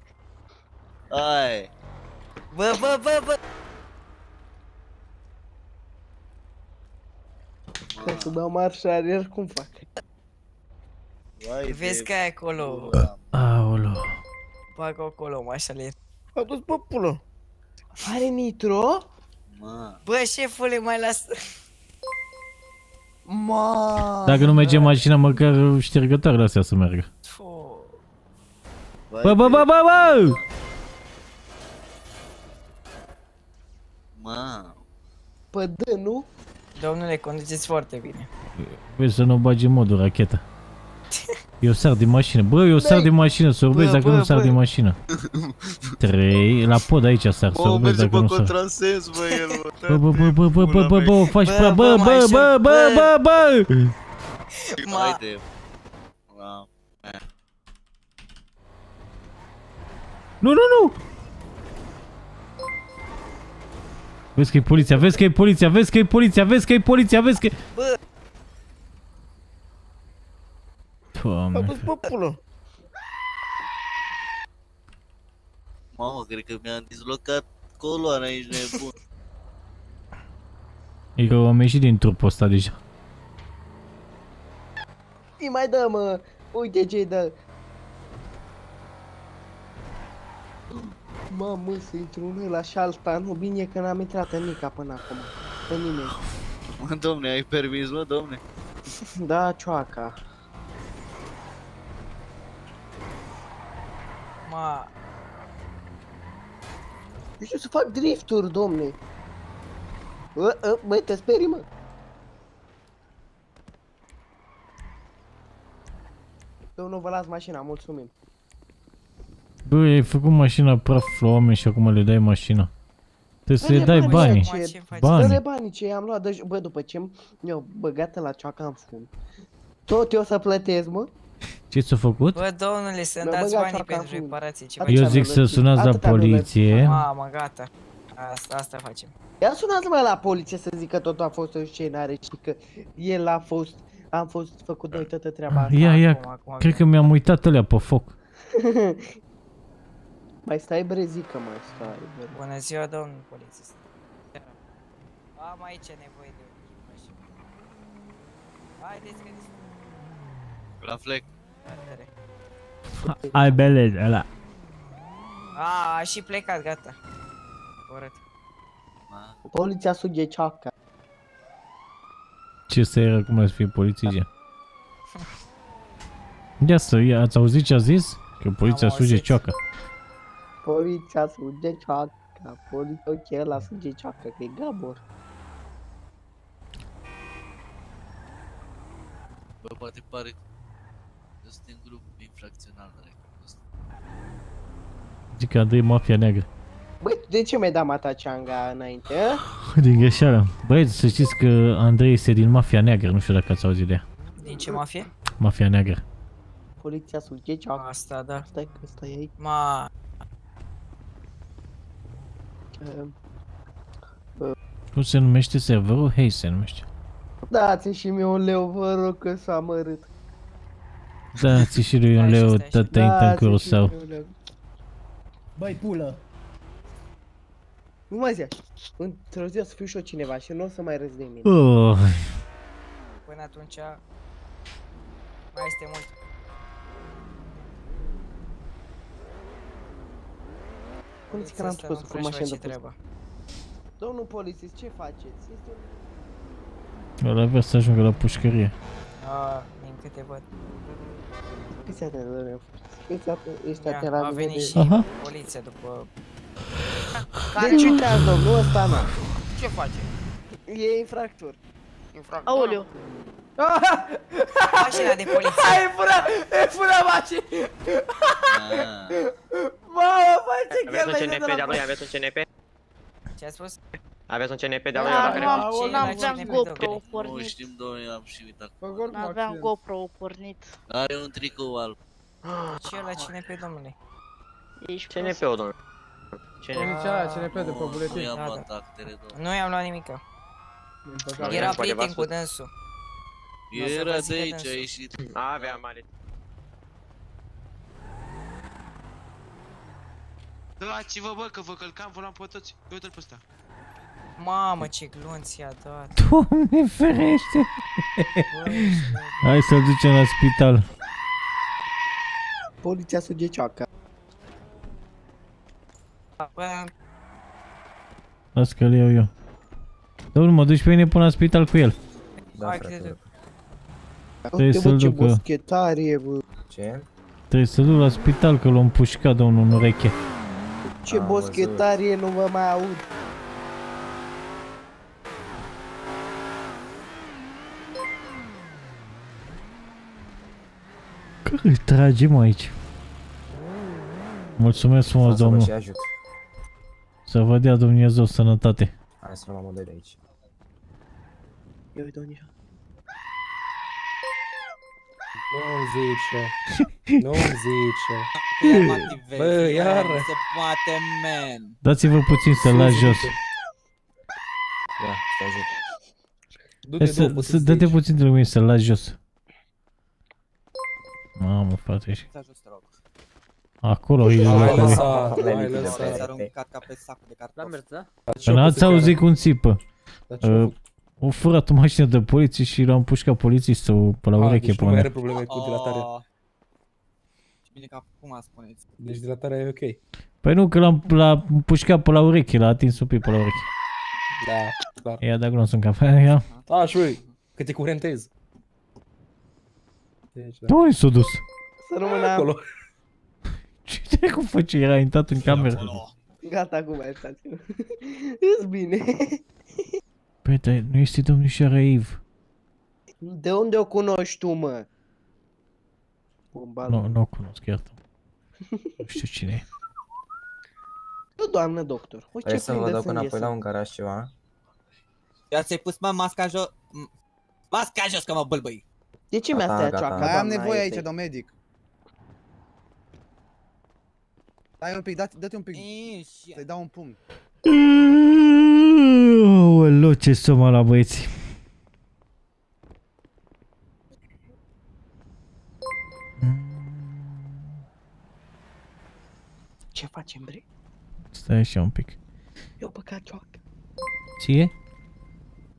Hai. Bă, bă, bă, bă! Ca să dau marșa arier, cum fac? Vai Vezi că ai acolo. Aolo. Bagă acolo, mașale. A dus pe pulă. Are nitro? Bă, șefule, mai las... Ma. Dacă nu merge mașina, măcar ștergătoarele astea să meargă. Bă, bă, bă, bă, bă! Ma. Pe D, nu? Domnule, conduceți foarte bine. Vezi să nu bagi în modul racheta. Eu sar din mașină. Bă, eu sar din mașină, sorbesc Bă, dacă bă, nu sar bă. din mașină. 3, la pod aici sar, Bă, sorbesc merge dacă pe nu sar. contrasens, bă, el, bă. Bă, bă, bă, bă, bă, bă, bă, bă, o faci Bă, prea, bă, bă, bă, mai bă, bă, șef, bă, bă, bă! Haide. Ma. Nu, nu, nu! Vezi că e poliția, vezi că e poliția, vezi că e poliția, vezi că e poliția, vezi că e... Bă! A Doamne, dus pe pulă. Mamă, cred că mi-am dislocat coloana, ești nebun. e că am ieșit din trupul ăsta deja. Îi mai dă, mă. Uite ce-i dă. Mamă, să intru în ăla și alta. Nu, bine că n-am intrat în Nica până acum. Pe nimeni. Mă, domne, ai permis, mă, domne? Da, cioaca. Ma... Eu știu să fac drifturi, domne. Bă, ă, băi, te sperii, mă. Domnul, vă las mașina, mulțumim. Bă, ai făcut mașina praf la oameni și acum le dai mașina. Trebuie să le Dă-le dai banii, banii. ce- Dă-le Bani. banii ce i-am luat, dă bă, după ce mi-au băgat la cioaca în fund. Tot eu să plătesc, mă? Ce ți-a făcut? Bă, domnule, să-mi Mi-a dați băgat banii cioaca în pentru fund. reparație. Ceva Eu Atâta zic mi-a să lățit. sunați la Atâta mi-a poliție. Mamă, gata. Asta, asta facem. Ia sunați-mă la poliție să zic că totul a fost o scenare și că el a fost, am fost făcut noi toată treaba asta. Ia, ia, Acum, acum, cred că mi-am uitat alea pe foc. mai stai brezică, mai stai. bre. Bună ziua, domnul polițist. Am aici nevoie de o mașină. Haideți că La flec. Ai bele, ăla. A, a și plecat, gata. Corect. Poliția suge cioaca. Ce să era cum ar să fie poliție? Ia să, ia, ați auzit ce a zis? Că poliția Am suge auzit. cioaca. Poliția suge cioaca. Poliția, ok, ăla suge cioaca, că e Gabor. Bă, poate pare că suntem grup infracțional, dar Zic că Andrei e mafia neagră. Băi, de ce mi-ai dat mata ceanga înainte, a? Din greșeală. Băieți, să știți că Andrei este din mafia neagră, nu știu dacă ați auzit de ea. Din ce mafie? Mafia neagră. Poliția Sucecia. Asta, da. Stai că stai aici. Ma... Uh, Cum se numește serverul? Hei se numește. Dați și mie un leu, vă rog că s-a mărât. Dați și lui un leu, tătă în curul său. Băi, pulă! Nu mai zi așa. Într-o zi o să fiu și eu cineva și nu o să mai râzi de mine. Oh. Până atunci... Mai este mult. Cum zici că n-am Să spus nu cu crești la mașină ce de pus? treabă. Domnul polițist, ce faceți? Este un... Ăla vrea să ajungă la pușcărie. A, din câte văd. Fiți atent, domnule. Fiți atent, ești Ia, atent la a mine venit de- și Aha. poliția după... Deci uitați, domnul, ăsta na. Ce face? E infractor. Infractor? Aoleu. Mașina de poliție. Hai, e fura, e fura mașini. Mamă, face că Aveți un vede CNP de de-a la... lui? Aveți un CNP? Ce a spus? Aveți un CNP de-a lui? Da, dacă nu am, vreți? n-am, Ce- n-am ce- GoPro Nu pornit. știm, domnule, am și uitat. N-aveam GoPro pornit. Are un tricou alb. Ce e la cine pe domnule? Ești CNP-ul, domnule. Inițiala CNP de pe Nu buletin. i-am Da, luat da. actele, domnule. Nu i-am luat nimica. Aveam Era poate prieten v-ați cu dânsul. Nu se Era văzut de pe aici, dânsul. a ieșit. Aveam, ale. Dați-vă, bă, că vă călcam, vă luam pe toți. Uite-l pe ăsta. Mamă, ce glonț i-a dat. Doamne ferește! Hai să-l ducem la spital. Poliția Sugecioacă. Bă, Las că-l iau eu. Domnul, mă duci pe mine până la spital cu el. hai că te duc. Trebuie Uite, să-l bă, ce ducă. boschetare, bă. Ce? Trebuie să-l duc la spital că l-a împușcat domnul în ureche. Ce Am boschetare e, nu vă mai aud. Că îl tragem aici. Mulțumesc frumos, Să vă domnul. și ajut. Să vă dea Dumnezeu sănătate. Hai să luăm model de aici. Ia uite unde Nu-mi zice. Nu-mi zice. Iar mă activezi, Bă, bă, iar. Nu se poate, man. Dați-vă puțin să-l las jos. Ia, te ajut. Hai Du-te Să, două să puțin dă-te aici. puțin de lumină să-l las jos. Mamă, frate, ești... Să ajut, te rog. Acolo e Hai locul lui. lăsa, hai Ți-a lăsa. aruncat ca pe sacul de cartofi. La mers, da? Păi N-ați auzit cum țipă. Dar ce-a Uh, făcut? o furat o mașină de poliție și l-a împușcat polițistul pe la A, ureche deci pe nu mai are unde. probleme cu dilatarea. Oh. Ce bine că acum spuneți. Deci dilatarea e ok. Păi nu, că l-a, l-a împușcat pe la ureche, l-a atins un pic pe la ureche. Da, clar. Ia de acolo sunt cap. Ia. A, și ui, că te curentezi. Deci, da. De unde s-a dus? Să rămână Acolo. Ce dracu face? Era intrat în cameră. Gata, acum ai stați. Îți bine. Păi, dar nu este domnișoara Eve. De unde o cunoști tu, mă? Bomba Nu, nu o cunosc, iartă Nu știu cine e. Nu, doamnă doctor. Uite Vreți ce să vă plin de duc sânge înapoi la sunt. un garaj ceva? Ia ți-ai pus, mă, masca jos. M- Masca jos, că mă bâlbâi. De ce mi-a Gata, stat gata. cioaca, Mai Mai am doamna nevoie Eve? aici de un medic. Stai un pic, dă- dă-te un pic. Să-i dau un pumn. Aoleu, ce somă la băieți. Ce facem, bre? Stai așa un pic. Eu băgat cioacă. Ție?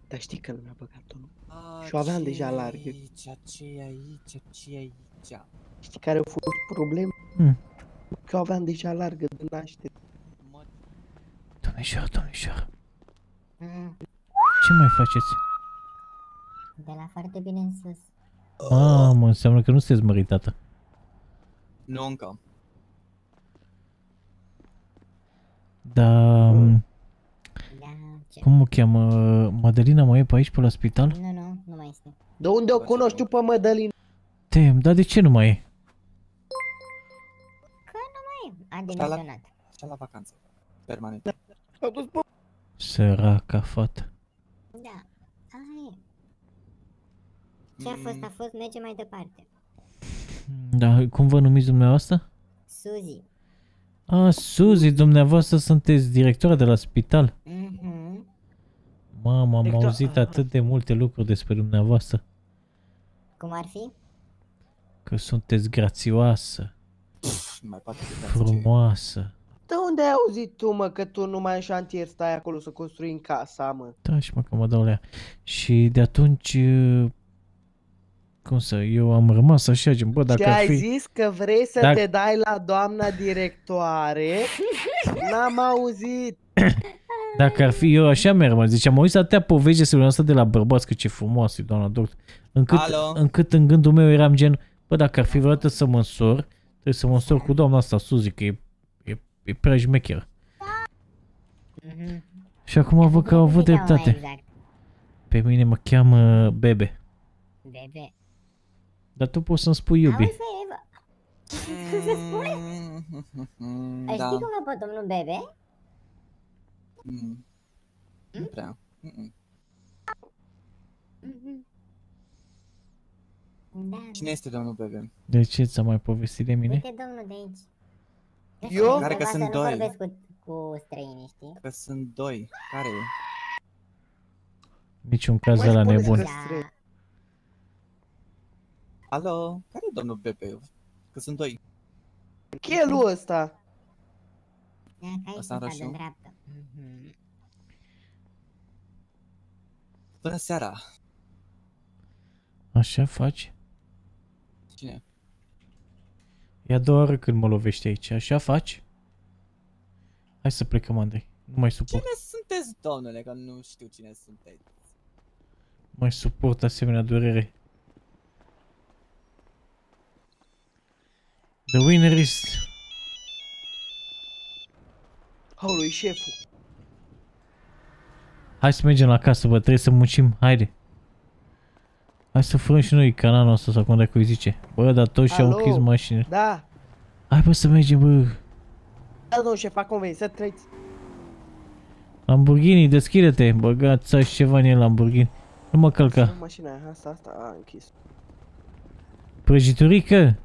Dar știi că nu mi-a băgat-o, nu? Și o aveam deja largă. Aici, ce e aici, ce e aici? Știi care au fost probleme? Hmm. Că o aveam deja largă de naștere. Domnișoară, domnișoară. Mm, Ce mai faceți? De la foarte bine în sus. Mamă, înseamnă că nu sunteți măritată. Nu încă. Dar... Da, ce? Cum o cheamă? Madalina mai e pe aici, pe la spital? Nu, nu, nu mai este. De unde o cunoști tu pe Mădălin? Tem, dar de ce nu mai e? Că nu mai e. A Sta la- demisionat. Sta la vacanță. Permanent. A dus pe... Săraca fată. Da, aia e. Ce a fost, a fost, merge mai departe. Da, cum vă numiți dumneavoastră? Suzy. Ah, Suzy, dumneavoastră sunteți directora de la spital. Mhm. Mamă, am Director- auzit atât de multe lucruri despre dumneavoastră. Cum ar fi? Că sunteți grațioasă, Mai poate fi frumoasă. De unde ai auzit tu, mă, că tu numai în șantier stai acolo să construi în casa, mă? Da, și mă, că mă dau la ea. Și de atunci, uh, cum să, eu am rămas așa, gen, bă, dacă și ar ai fi... zis că vrei să Dacă- te dai la doamna directoare? N-am auzit. Dacă ar fi eu așa mi-ar rămas. Deci am auzit atâtea povești despre asta de la bărbați, că ce frumoasă e doamna doctor. Încât, Alo? încât în gândul meu eram gen, bă, dacă ar fi vreodată să mă însor, trebuie să mă însor cu doamna asta, Suzy, că e, e, e prea șmecheră. Și acum văd că au avut Cum te cheamă mai dreptate. Exact. Pe mine mă cheamă Bebe. Bebe. Dar tu poți să-mi spui iubi. Auzi, bă, Eva. Ce se spune? Ai Da. știi cumva pe domnul Bebe? Mm. Nu prea. Mm-mm. Da. Cine este domnul Bebe? De ce ți-am mai povestit de mine? Uite domnul de aici. Eu? Care Care că să sunt nu doi. vorbesc cu, cu străinii, știi? Că sunt doi. Care e? Niciun caz de la nebun. Alo? Care e domnul Bebe? Că sunt doi. Chelul ăsta. Asta în roșu? dreaptă. Bună seara. Așa faci? Cine? E a doua oară când mă lovești aici. Așa faci? Hai să plecăm, Andrei. Nu mai suport. Cine sunteți, domnule? Că nu știu cine sunteți. mai suport asemenea durere. The winner is... Aolo, e șeful. Hai să mergem la casă, bă, trebuie să muncim, haide. Hai să furăm și noi canalul ăsta sau cum dacă îi zice. Bă, dar toți și-au Alo? închis mașinile. Da. Hai bă să mergem, bă. Da, domnul șef, acum vei să trăiți. Lamborghini, deschide-te, băgați așa ceva în el Lamborghini. Nu mă călca. Mașina aia, asta, asta, a închis. Prăjiturică?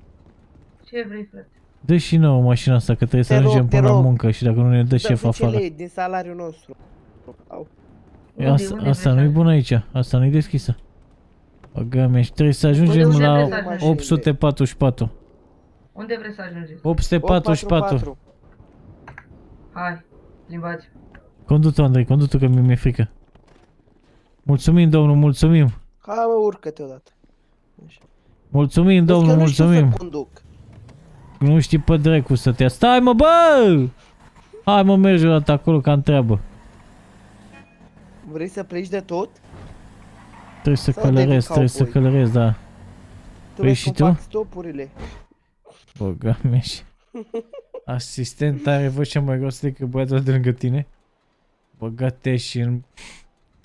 Ce vrei, frate? Dă și nouă mașina asta, că trebuie să Te rog, ajungem te până la rog. muncă și dacă nu ne dă Dă șef 10 afară. lei din salariul nostru. Au. E, Asta, asta nu-i bună aici, asta nu-i deschisă. Băga mea, și trebuie să ajungem Unde la vrei să ajungi? 844. Unde vreți să ajungeți? 844. Hai, plimbați. Condu-tu, Andrei, condu-tu că mi-e frică. Mulțumim, domnul, mulțumim. Hai mă, urcă-te odată. Mulțumim, Vezi că domnul, nu știu mulțumim. să conduc. Nu știi pe dracu să te Stai, mă, bă! Hai, mă, mergi o dată acolo ca treabă. Vrei să pleci de tot? Trebuie să Sau devii călăresc, trebuie să cowboy? călăresc, da. Tu Păi vezi și cum tu? fac stopurile. Băga mea și... Asistent are vocea mai groasă decât băiatul de lângă tine? Băga-te și în...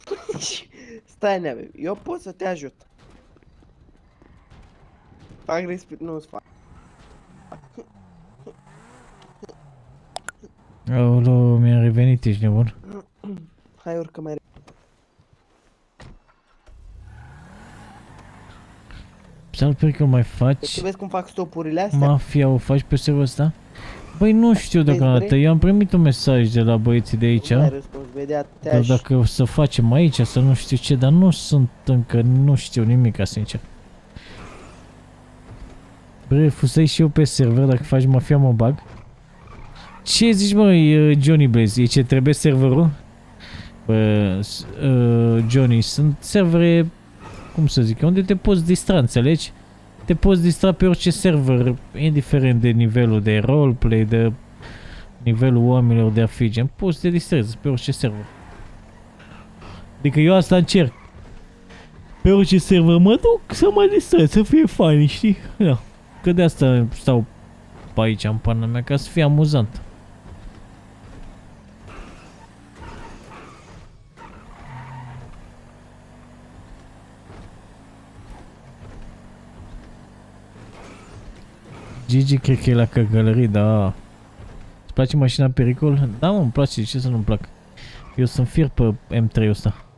Stai, neave, eu pot să te ajut. Fac respir... Nu-ți fac. Aolo, mi-a revenit, ești nebun. Hai, urcă mai repede. Sal Perico, mai Deci faci? tu vezi cum fac stopurile astea? Mafia o faci pe serverul ăsta? Băi, nu știu Vezi, deocamdată. vrei? Eu am primit un mesaj de la băieții de aici. Nu ai răspuns, vedea, te Dar aș... dacă o să facem aici, să nu știu ce, dar nu sunt încă, nu știu nimic, sincer. Bre, fusei și eu pe server, dacă faci mafia mă bag. Ce zici mă, Johnny Blaze? E ce trebuie serverul? Bă, s- uh, Johnny, sunt servere, cum să zic, unde te poți distra, înțelegi? Te poți distra pe orice server, indiferent de nivelul de roleplay, de nivelul oamenilor de a fi gen, poți să te distrezi pe orice server. Adică eu asta încerc. Pe orice server mă duc să mă distrez, să fie fain, știi? Da. Că de asta stau pe aici în pana mea, ca să fie amuzant. Gigi cred că e la căgălării, da. Îți place mașina pericol? Da, mă, îmi place, ce să nu-mi plac? Eu sunt fier pe M3 ăsta.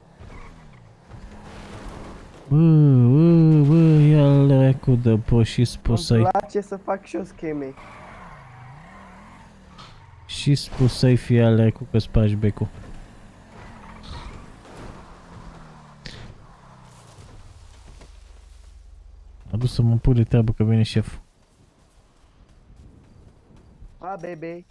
Bă, bă, bă, ia-l dracu de po și spusai. Îmi place să fac și o scheme. Și spusai fie ale cu că spargi becul. Adu să mă pun de treabă că vine șef. Pa, bebe.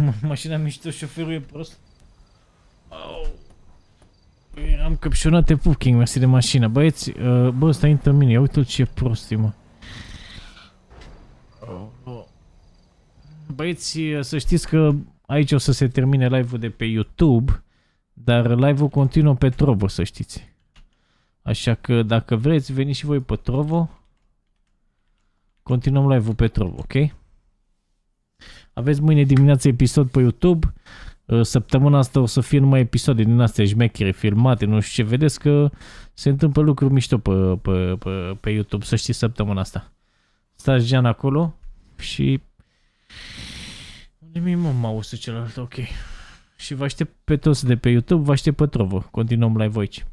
Mașina mișto, șoferul e prost. Au. Am căpșunat te pup, King, mersi de mașină. Băieți, uh, bă, stai intră în mine, ia uite-l ce prost e, mă. Băieți, uh, să știți că aici o să se termine live-ul de pe YouTube, dar live-ul continuă pe Trovo, să știți. Așa că dacă vreți, veniți și voi pe Trovo. Continuăm live-ul pe Trovo, ok? Aveți mâine dimineață episod pe YouTube. Uh, Săptămâna asta o să fie numai episoade din astea șmechere, filmate, nu știu ce. Vedeți că se întâmplă lucruri mișto pe, pe, pe, pe YouTube, să știți săptămâna asta. Stați Jean acolo și... Unde mi mă mouse celălalt? Ok. Și vă aștept pe toți de pe YouTube, vă aștept pe Trovo. Continuăm live aici.